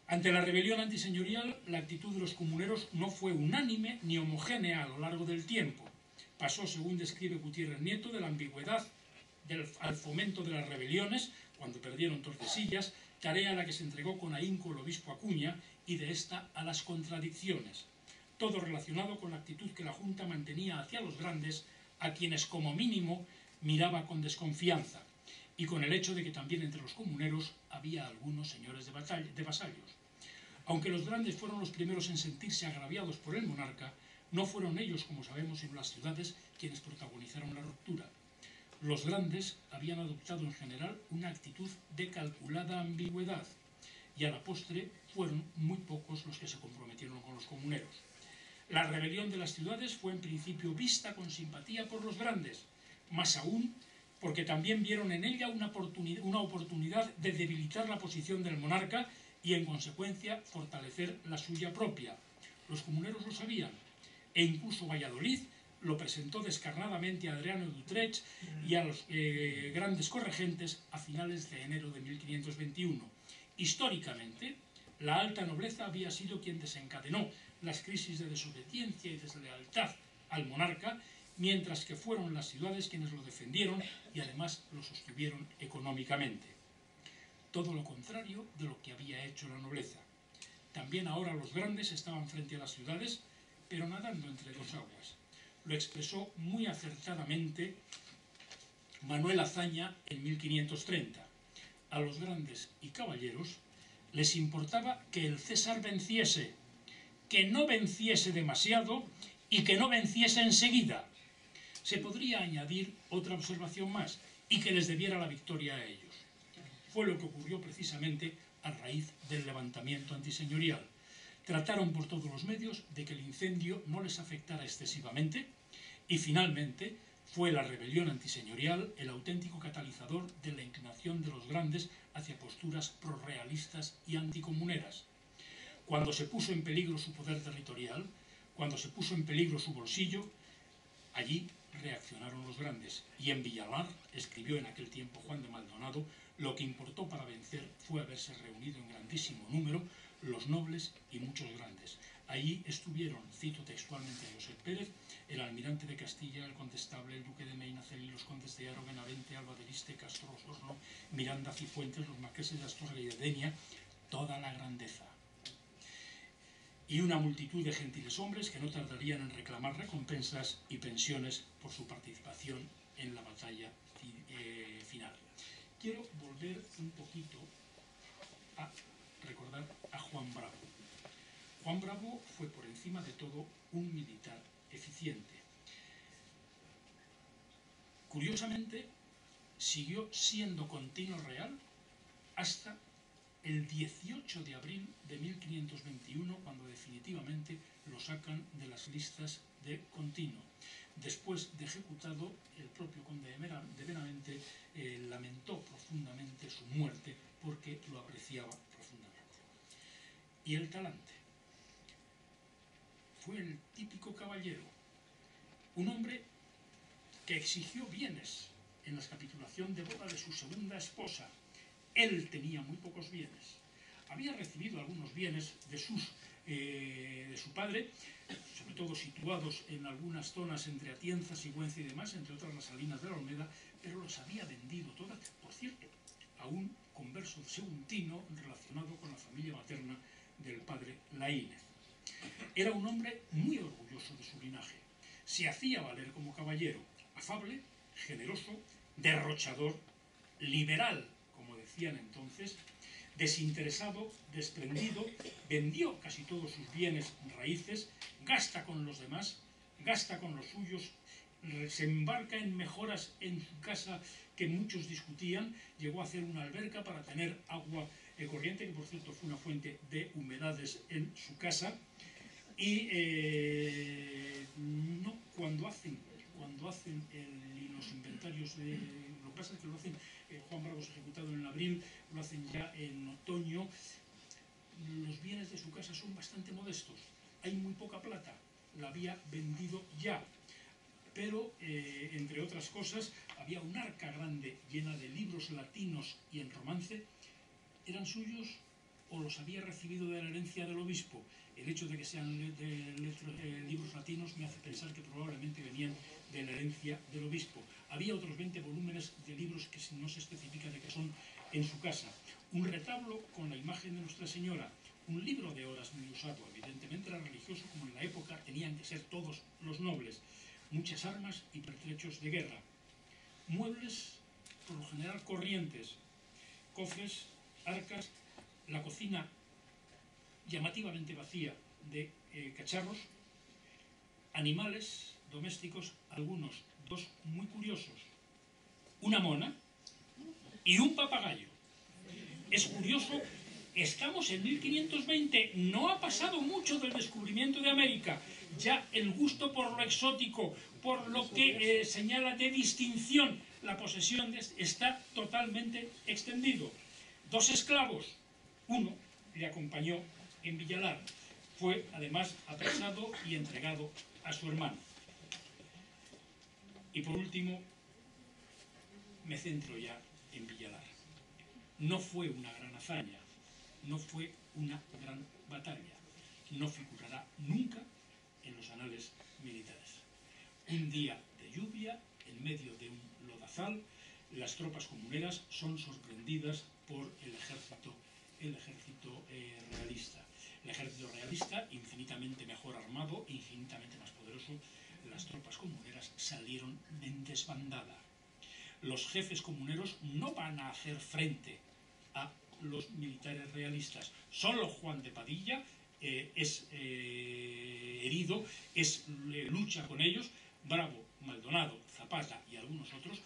Ante la rebelión antiseñorial, la actitud de los comuneros no fue unánime ni homogénea a lo largo del tiempo. Pasó, según describe Gutiérrez Nieto, de la ambigüedad al fomento de las rebeliones, cuando perdieron Tordesillas, tarea a la que se entregó con ahínco el obispo Acuña y de esta a las contradicciones, todo relacionado con la actitud que la Junta mantenía hacia los grandes, a quienes como mínimo miraba con desconfianza, y con el hecho de que también entre los comuneros había algunos señores de, vasallos. Aunque los grandes fueron los primeros en sentirse agraviados por el monarca, no fueron ellos, como sabemos, en las ciudades quienes protagonizaron la ruptura. Los grandes habían adoptado en general una actitud de calculada ambigüedad, y a la postre fueron muy pocos los que se comprometieron con los comuneros. La rebelión de las ciudades fue en principio vista con simpatía por los grandes, más aún porque también vieron en ella una oportunidad, de debilitar la posición del monarca y en consecuencia fortalecer la suya propia. Los comuneros lo sabían e incluso Valladolid lo presentó descarnadamente a Adriano de y a los eh, grandes corregentes a finales de enero de 1521 Históricamente, la alta nobleza había sido quien desencadenó las crisis de desobediencia y deslealtad al monarca, mientras que fueron las ciudades quienes lo defendieron y además lo sostuvieron económicamente. Todo lo contrario de lo que había hecho la nobleza. También ahora los grandes estaban frente a las ciudades, pero nadando entre dos aguas. Lo expresó muy acertadamente Manuel Azaña en 1530 a los grandes y caballeros les importaba que el César venciese, que no venciese demasiado y que no venciese enseguida. Se podría añadir otra observación más, y que les debiera la victoria a ellos. Fue lo que ocurrió precisamente a raíz del levantamiento antiseñorial. Trataron por todos los medios de que el incendio no les afectara excesivamente y finalmente fue la rebelión antiseñorial el auténtico catalizador de la inclinación de los grandes hacia posturas prorrealistas y anticomuneras. Cuando se puso en peligro su poder territorial, cuando se puso en peligro su bolsillo, allí reaccionaron los grandes. Y en Villalar, escribió en aquel tiempo Juan de Maldonado, lo que importó para vencer fue haberse reunido en grandísimo número los nobles y muchos grandes. Allí estuvieron, cito textualmente a José Pérez, el almirante de Castilla, el condestable, el duque de y los condes de Aro, Benavente, Alba de Viste, Castro Osorno, Miranda, Cifuentes, los marqueses de Astorga y de Denia, toda la grandeza. Y una multitud de gentiles hombres que no tardarían en reclamar recompensas y pensiones por su participación en la batalla eh, final. Quiero volver un poquito a recordar a Juan Bravo. Juan Bravo fue por encima de todo un militar eficiente, Curiosamente, siguió siendo continuo real hasta el 18 de abril de 1521, cuando definitivamente lo sacan de las listas de continuo. Después de ejecutado, el propio conde de Benavente eh, lamentó profundamente su muerte porque lo apreciaba profundamente. Y el talante fue el típico caballero, un hombre que exigió bienes en la capitulación de boda de su segunda esposa. Él tenía muy pocos bienes. Había recibido algunos bienes de, sus, eh, de su padre, sobre todo situados en algunas zonas entre Atienza, Sigüenza y demás, entre otras las salinas de la Olmeda, pero los había vendido todas, por cierto, a un converso seguntino relacionado con la familia materna del padre Laínez. Era un hombre muy orgulloso de su linaje. Se hacía valer como caballero, afable, generoso, derrochador, liberal, como decían entonces, desinteresado, desprendido, vendió casi todos sus bienes raíces, gasta con los demás, gasta con los suyos, se embarca en mejoras en su casa que muchos discutían, llegó a hacer una alberca para tener agua corriente, que por cierto fue una fuente de humedades en su casa, y eh, cuando hacen, cuando hacen los inventarios de... Lo que pasa es que lo hacen, eh, Juan Bravo es ejecutado en abril, lo hacen ya en otoño, los bienes de su casa son bastante modestos, hay muy poca plata, la había vendido ya, pero eh, entre otras cosas había un arca grande llena de libros latinos y en romance, eran suyos o los había recibido de la herencia del obispo. El hecho de que sean eh, libros latinos me hace pensar que probablemente venían de la herencia del obispo. Había otros 20 volúmenes de libros que no se especifica de qué son en su casa. Un retablo con la imagen de Nuestra Señora, un libro de horas muy usado, evidentemente era religioso como en la época tenían que ser todos los nobles, muchas armas y pertrechos de guerra, muebles por lo general corrientes, cofres, arcas la cocina llamativamente vacía de eh, cacharros, animales domésticos, algunos, dos muy curiosos, una mona y un papagayo. Es curioso, estamos en 1520, no ha pasado mucho del descubrimiento de América, ya el gusto por lo exótico, por lo que eh, señala de distinción la posesión está totalmente extendido. Dos esclavos, uno le acompañó en Villalar. Fue además apresado y entregado a su hermano. Y por último, me centro ya en Villalar. No fue una gran hazaña, no fue una gran batalla, no figurará nunca en los anales militares. Un día de lluvia, en medio de un lodazal, las tropas comuneras son sorprendidas por el ejército el ejército eh, realista. El ejército realista, infinitamente mejor armado, infinitamente más poderoso, las tropas comuneras salieron en desbandada. Los jefes comuneros no van a hacer frente a los militares realistas. Solo Juan de Padilla eh, es eh, herido, es, lucha con ellos. Bravo, Maldonado, Zapata y algunos otros,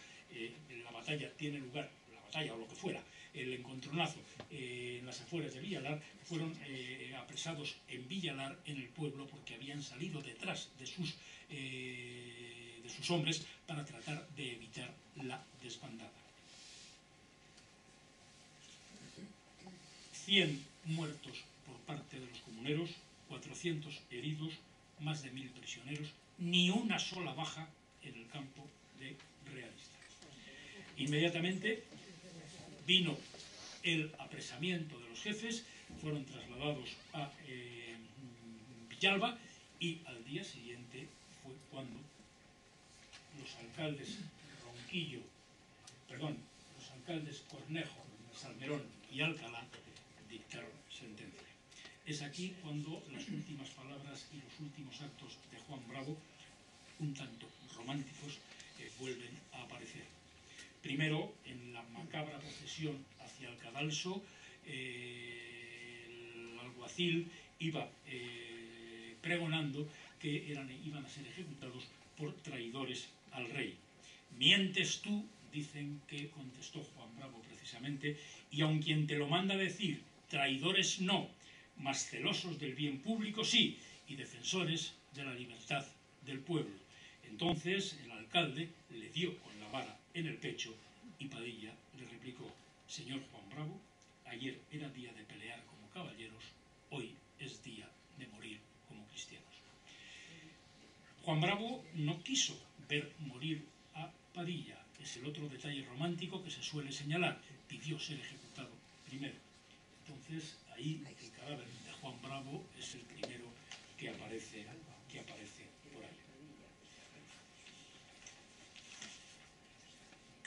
la batalla tiene lugar, la batalla o lo que fuera, el encontronazo eh, en las afueras de Villalar, fueron eh, apresados en Villalar, en el pueblo, porque habían salido detrás de sus, eh, de sus hombres para tratar de evitar la desbandada. 100 muertos por parte de los comuneros, 400 heridos, más de 1.000 prisioneros, ni una sola baja en el campo de realistas. Inmediatamente vino el apresamiento de los jefes, fueron trasladados a eh, Villalba y al día siguiente fue cuando los alcaldes Ronquillo, perdón, los alcaldes Cornejo, Salmerón y Alcalá dictaron sentencia. Es aquí cuando las últimas palabras y los últimos actos de Juan Bravo, un tanto románticos, eh, vuelven a aparecer Primero, en la macabra procesión hacia el cadalso, eh, el alguacil iba eh, pregonando que eran, iban a ser ejecutados por traidores al rey. Mientes tú, dicen que contestó Juan Bravo precisamente, y aun quien te lo manda decir, traidores no, más celosos del bien público sí, y defensores de la libertad del pueblo. Entonces el alcalde le dio con la vara en el pecho y Padilla le replicó, señor Juan Bravo, ayer era día de pelear como caballeros, hoy es día de morir como cristianos. Juan Bravo no quiso ver morir a Padilla, es el otro detalle romántico que se suele señalar, pidió ser ejecutado primero. Entonces ahí el cadáver de Juan Bravo es el primero que aparece, por ahí.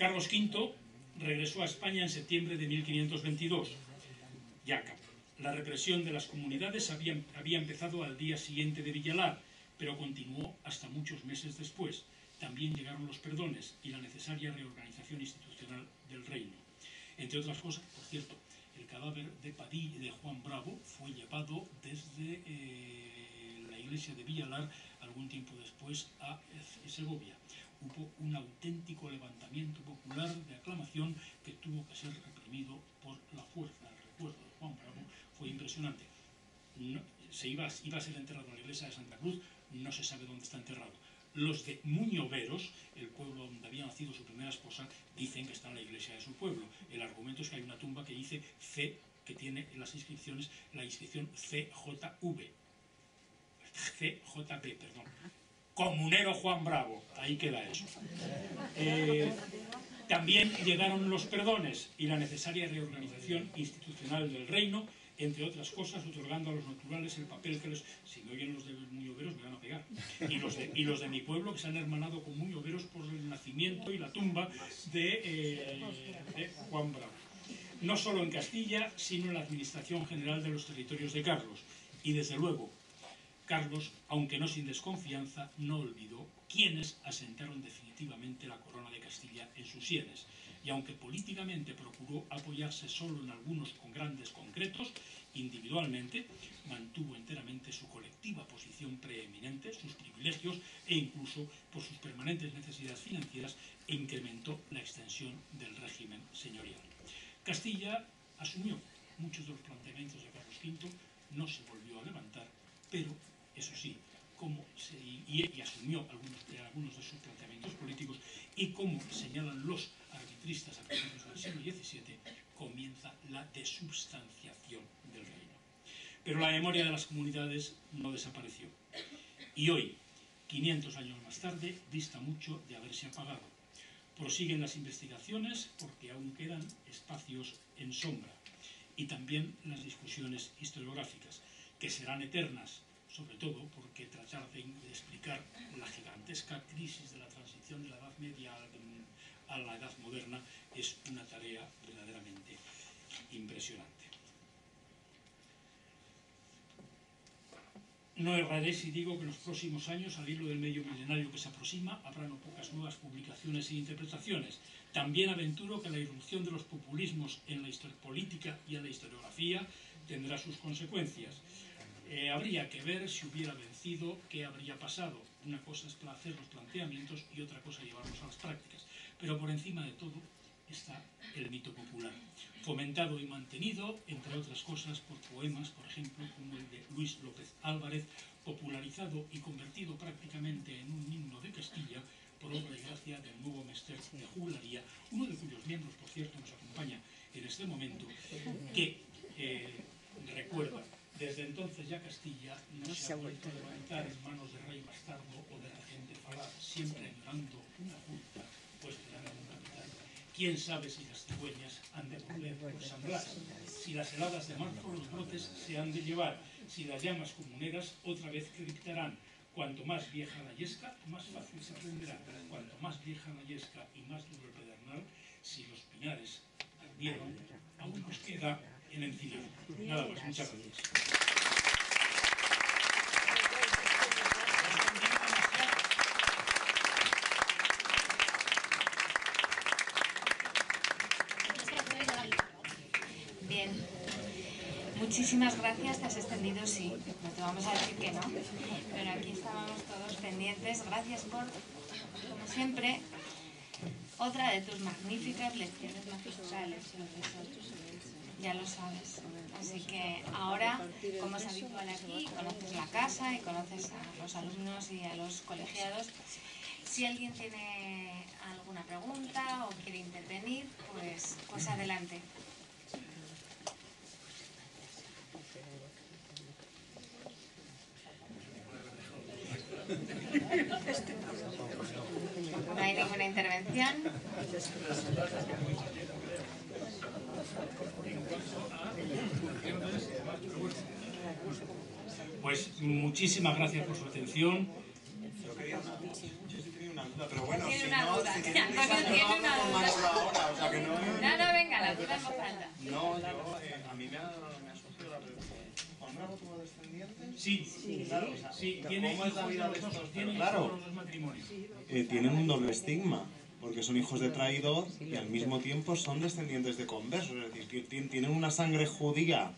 Carlos V regresó a España en septiembre de 1522. Ya la represión de las comunidades había, había empezado al día siguiente de Villalar, pero continuó hasta muchos meses después. También llegaron los perdones y la necesaria reorganización institucional del reino. Entre otras cosas, por cierto, el cadáver de Padilla de Juan Bravo fue llevado desde eh, la iglesia de Villalar algún tiempo después a Segovia. Hubo un auténtico levantamiento popular de aclamación que tuvo que ser reprimido por la fuerza. El recuerdo de Juan Bravo fue impresionante. se iba, iba a ser enterrado en la iglesia de Santa Cruz, no se sabe dónde está enterrado los de Muñoveros, el pueblo donde había nacido su primera esposa, dicen que está en la iglesia de su pueblo. El argumento es que hay una tumba que dice C, que tiene en las inscripciones la inscripción CJV. CJB, perdón. Comunero Juan Bravo, ahí queda eso. Eh, también llegaron los perdones y la necesaria reorganización institucional del reino, entre otras cosas, otorgando a los naturales el papel que les... Si me oyen los de muy oberos, me van a pegar. Y los, de, y los de mi pueblo, que se han hermanado con muy oberos por el nacimiento y la tumba de, eh, de Juan Bravo. No solo en Castilla, sino en la administración general de los territorios de Carlos. Y desde luego, Carlos, aunque no sin desconfianza, no olvidó quienes asentaron definitivamente la corona de Castilla en sus sienes y aunque políticamente procuró apoyarse solo en algunos con grandes concretos, individualmente mantuvo enteramente su colectiva posición preeminente, sus privilegios e incluso por sus permanentes necesidades financieras incrementó la extensión del régimen señorial. Castilla asumió muchos de los planteamientos de Carlos V, no se volvió a levantar, pero, eso sí, como se, y, asumió algunos, algunos de sus planteamientos políticos y como señalan los arbitristas a principios del siglo XVII, comienza la desubstanciación del reino. Pero la memoria de las comunidades no desapareció. Y hoy, 500 años más tarde, dista mucho de haberse apagado. Prosiguen las investigaciones porque aún quedan espacios en sombra. Y también las discusiones historiográficas, que serán eternas, sobre todo porque tratar de explicar la gigantesca crisis de la transición de la Edad Media a la edad moderna es una tarea verdaderamente impresionante. No erraré si digo que en los próximos años, al hilo del medio milenario que se aproxima, habrá no pocas nuevas publicaciones e interpretaciones. También aventuro que la irrupción de los populismos en la política y en la historiografía tendrá sus consecuencias. Eh, habría que ver si hubiera vencido qué habría pasado. Una cosa es hacer los planteamientos y otra cosa llevarlos a las prácticas. Pero por encima de todo está el mito popular, fomentado y mantenido, entre otras cosas, por poemas, por ejemplo, como el de Luis López Álvarez, popularizado y convertido prácticamente en un himno de Castilla por obra y gracia del nuevo Mester de Jugularía, uno de cuyos miembros, por cierto, nos acompaña en este momento, que eh, recuerda desde entonces ya Castilla no, se ha vuelto a levantar en manos de rey bastardo o de gente falaz, siempre añorando una junta pues en un capital. ¿Quién sabe si las cigüeñas han de volver por San Blas? Si las heladas de marzo los brotes se han de llevar, si las llamas comuneras otra vez criptarán. Cuanto más vieja la yesca, más fácil se aprenderá. Cuanto más vieja la yesca y más duro el pedernal, si los pinares ardieron, aún nos queda en el cine. Nada más, muchas gracias. Muchísimas gracias, te has extendido, sí, no te vamos a decir que no, pero aquí estábamos todos pendientes. Gracias por, como siempre, otra de tus magníficas lecciones magistrales. Ya lo sabes. Así que ahora, como es habitual aquí, conoces la casa y conoces a los alumnos y a los colegiados. Si alguien tiene alguna pregunta o quiere intervenir, pues, pues adelante. No hay ninguna intervención. Pues muchísimas gracias por su atención. Yo quería una, yo tenía una duda, pero bueno, Tiene si una no, duda, si tiene queréis una hacerlo, duda. hago más ahora, o sea que no... No, no, venga, la duda no falta. No, yo, eh, a mí me ha, me ha surgido la pregunta. Sí, Claro, o sea, sí, tiene ¿cómo es la hijos de vida los de dos, estos? tiene Pero hijos de claro, los dos matrimonios. eh, tienen un doble estigma, porque son hijos de traidor y al mismo tiempo son descendientes de conversos, es decir, que tienen una sangre judía,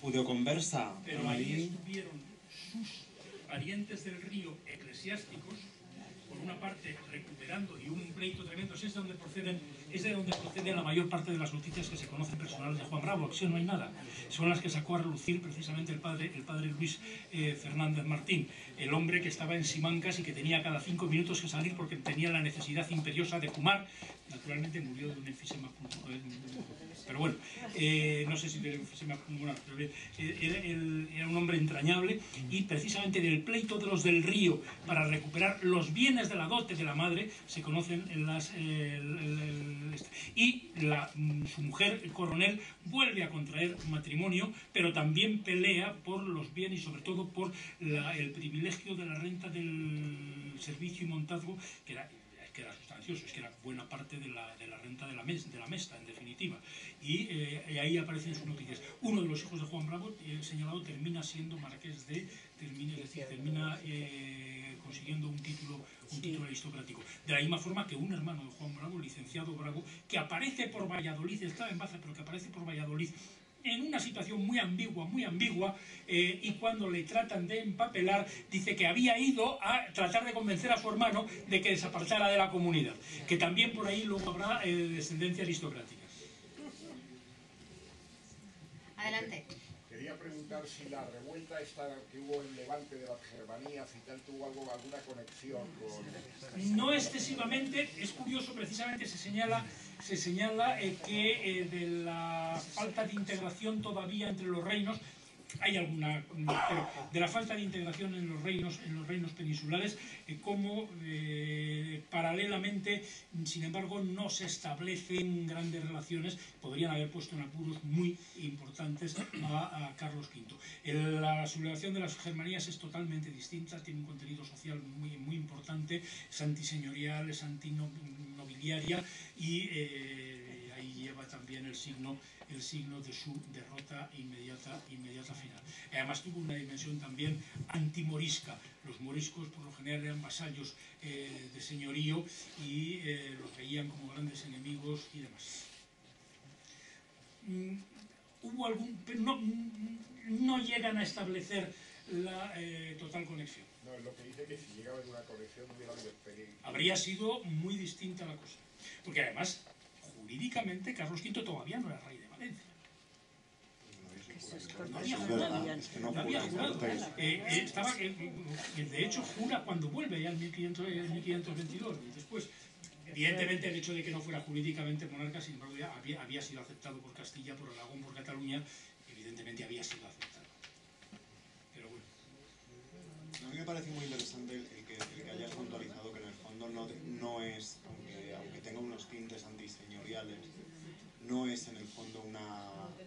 judeoconversa. Pero ahí estuvieron sus parientes del río eclesiásticos, por una parte recuperando y un pleito tremendo, es de donde proceden, es de donde proceden la mayor parte de las noticias que se conocen personales de Juan Bravo, si no hay nada. Son las que sacó a relucir precisamente el padre, el padre Luis eh, Fernández Martín, el hombre que estaba en Simancas y que tenía cada cinco minutos que salir porque tenía la necesidad imperiosa de fumar. Naturalmente murió de un enfisema pulmonar. Pero bueno, eh, no sé si de enfisema pulmonar, pero eh, era, un hombre entrañable y precisamente del pleito de los del río para recuperar los bienes de la dote de la madre se conocen en las eh, este. y la, mm, su mujer el coronel vuelve a contraer matrimonio pero también pelea por los bienes y sobre todo por la- el privilegio de la renta del servicio y montazgo que era es que era buena parte de la, de la renta de la, mes, de la mesta, en definitiva. Y, eh, y ahí aparecen sus noticias. Uno de los hijos de Juan Bravo, eh, señalado, termina siendo marqués de, termina, es decir, termina eh, consiguiendo un título, un título aristocrático. De la misma forma que un hermano de Juan Bravo, licenciado Bravo, que aparece por Valladolid, está en Baza, pero que aparece por Valladolid en una situación muy ambigua, muy ambigua, eh, y cuando le tratan de empapelar, dice que había ido a tratar de convencer a su hermano de que desapartara de la comunidad, que también por ahí luego habrá eh, descendencia aristocrática. Adelante. Quería preguntar si la revuelta esta que hubo en Levante de las Germanías y tal tuvo algo, alguna conexión con... No excesivamente, es curioso, precisamente se señala, se señala eh, que eh, de la falta de integración todavía entre los reinos, hay alguna, de la falta de integración en los reinos, en los reinos peninsulares, eh, como paralelamente, sin embargo, no se establecen grandes relaciones, podrían haber puesto en apuros muy importantes a, Carlos V. La sublevación de las Germanías es totalmente distinta, tiene un contenido social muy, muy importante, es antiseñorial, es y eh, ahí lleva también el signo, el signo de su derrota inmediata, inmediata final. Además tuvo una dimensión también antimorisca. Los moriscos por lo general eran vasallos eh, de señorío y eh, los veían como grandes enemigos y demás. Mm, hubo algún no, no llegan a establecer la total conexión. No, es lo que dice que si llega a haber una conexión hubiera habido experiencia. Habría sido muy distinta la cosa. Porque además, jurídicamente, Carlos V todavía no era rey de Valencia. No había jurado. no había. Eh, eh, estaba, eh, de hecho, jura cuando vuelve ya en 1500, en 1522 y después. Evidentemente, el hecho de que no fuera jurídicamente monarca, sin embargo, ya había, había sido aceptado por Castilla, por Aragón, por Cataluña, evidentemente había sido aceptado. Pero bueno. A mí me parece muy interesante el, el que, el que hayas puntualizado que en el fondo no, no es, aunque, aunque tenga unos tintes antiseñoriales, no es en el fondo una,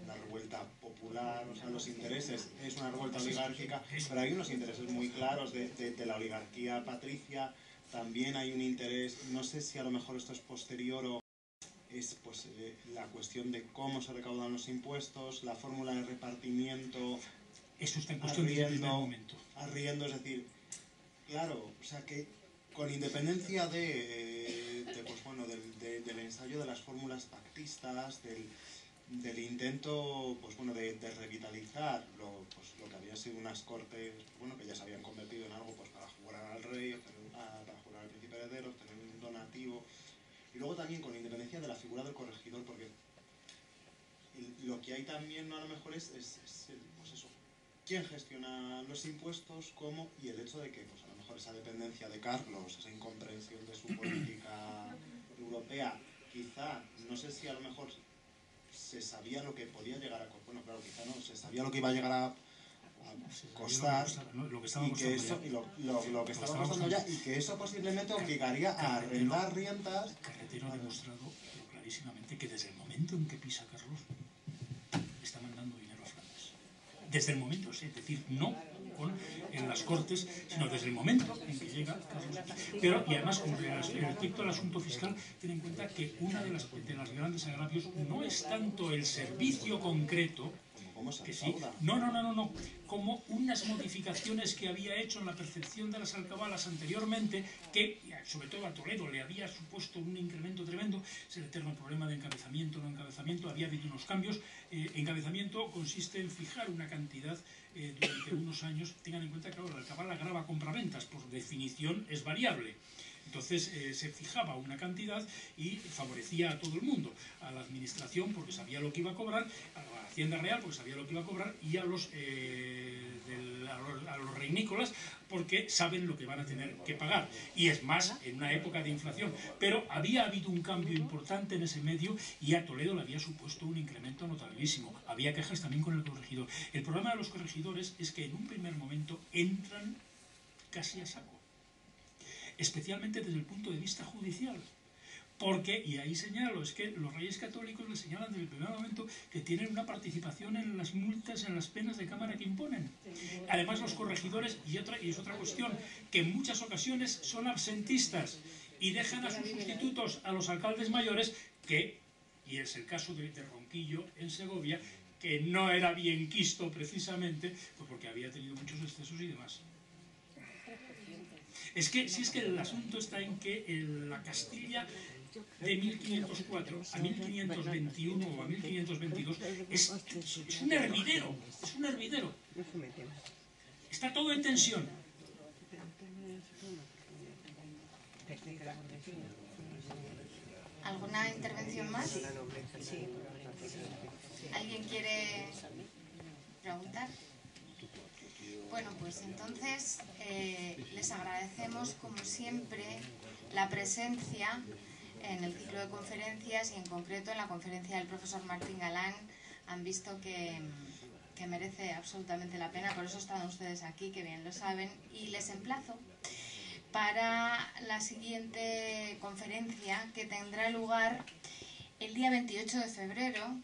una revuelta popular, o sea, los intereses, es una revuelta oligárquica, pero hay unos intereses muy claros de, de- de la oligarquía patricia, también hay un interés, no sé si a lo mejor esto es posterior o es pues eh, la cuestión de cómo se recaudan los impuestos, la fórmula de repartimiento, Eso está en cuestión desde el arriendo, momento. arriendo, es decir, claro, o sea que con independencia de, eh, de, pues bueno, del, de- del ensayo de las fórmulas pactistas, del, del intento pues bueno, de, de revitalizar lo, pues, lo que habían sido unas cortes bueno, que ya se habían convertido en algo pues, para jurar al rey, obtener- ah, para jurar al príncipe heredero, tener un donativo, también con independencia de la figura del corregidor, porque lo que hay también a lo mejor es, es, pues eso, quién gestiona los impuestos, cómo, y el hecho de que pues a lo mejor esa dependencia de Carlos, esa incomprensión de su [COUGHS] política europea, quizá, no sé si a lo mejor se sabía lo que podía llegar a... Bueno, claro, quizá no, se sabía lo que iba a llegar a, costar lo que y que eso y lo, lo, que estaba costando ya y que eso posiblemente obligaría a arrendar riendas. Carretero ha demostrado clarísimamente que desde el momento en que pisa Carlos está mandando desde el momento es decir no en las Cortes, sino desde el momento en que llega Pero, y además, con respecto al asunto fiscal, ten en cuenta que una de las, de las grandes agravios no es tanto el servicio concreto, que sí, no, no, no, no, no, como unas modificaciones que había hecho en la percepción de las alcabalas anteriormente, que sobre todo a Toledo le había supuesto un incremento tremendo, es el eterno problema de encabezamiento, no encabezamiento, había habido unos cambios. Eh, encabezamiento consiste en fijar una cantidad eh, durante unos años, tengan en cuenta que ahora la alcabala graba compraventas, por definición es variable. Entonces eh, se fijaba una cantidad y favorecía a todo el mundo, a la administración porque sabía lo que iba a cobrar, a la Hacienda Real porque sabía lo que iba a cobrar y a los, eh, a los, reinícolas porque saben lo que van a tener que pagar. Y es más, en una época de inflación. Pero había habido un cambio importante en ese medio y a Toledo le había supuesto un incremento notabilísimo. Había quejas también con el corregidor. El problema de los corregidores es que en un primer momento entran casi a saco especialmente desde el punto de vista judicial. Porque, y ahí señalo, es que los reyes católicos le señalan desde el primer momento que tienen una participación en las multas, en las penas de cámara que imponen. Además, los corregidores, y, otra, y es otra cuestión, que en muchas ocasiones son absentistas y dejan a sus sustitutos, a los alcaldes mayores, que, y es el caso de, Ronquillo en Segovia, que no era bien quisto precisamente, pues porque había tenido muchos excesos y demás. Es que, si es que el asunto está en que la Castilla de 1504 a 1521 o a 1522 es, es un hervidero, es un hervidero. Está todo en tensión. ¿Alguna intervención más? ¿Alguien quiere preguntar? Bueno, pues entonces eh, les agradecemos como siempre la presencia en el ciclo de conferencias y en concreto en la conferencia del profesor Martín Galán. Han visto que, que merece absolutamente la pena, por eso están ustedes aquí, que bien lo saben, y les emplazo para la siguiente conferencia que tendrá lugar el día 28 de febrero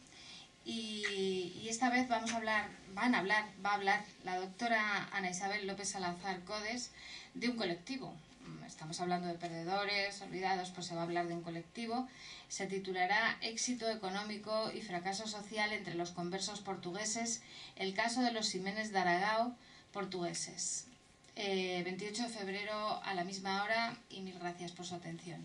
y, esta vez vamos a hablar, van a hablar, va a hablar la doctora Ana Isabel López Salazar Codes de un colectivo. Estamos hablando de perdedores, olvidados, pues se va a hablar de un colectivo. Se titulará Éxito económico y fracaso social entre los conversos portugueses, el caso de los Jiménez de Aragao portugueses. 28 eh, de febrero a la misma hora y mil gracias por su atención.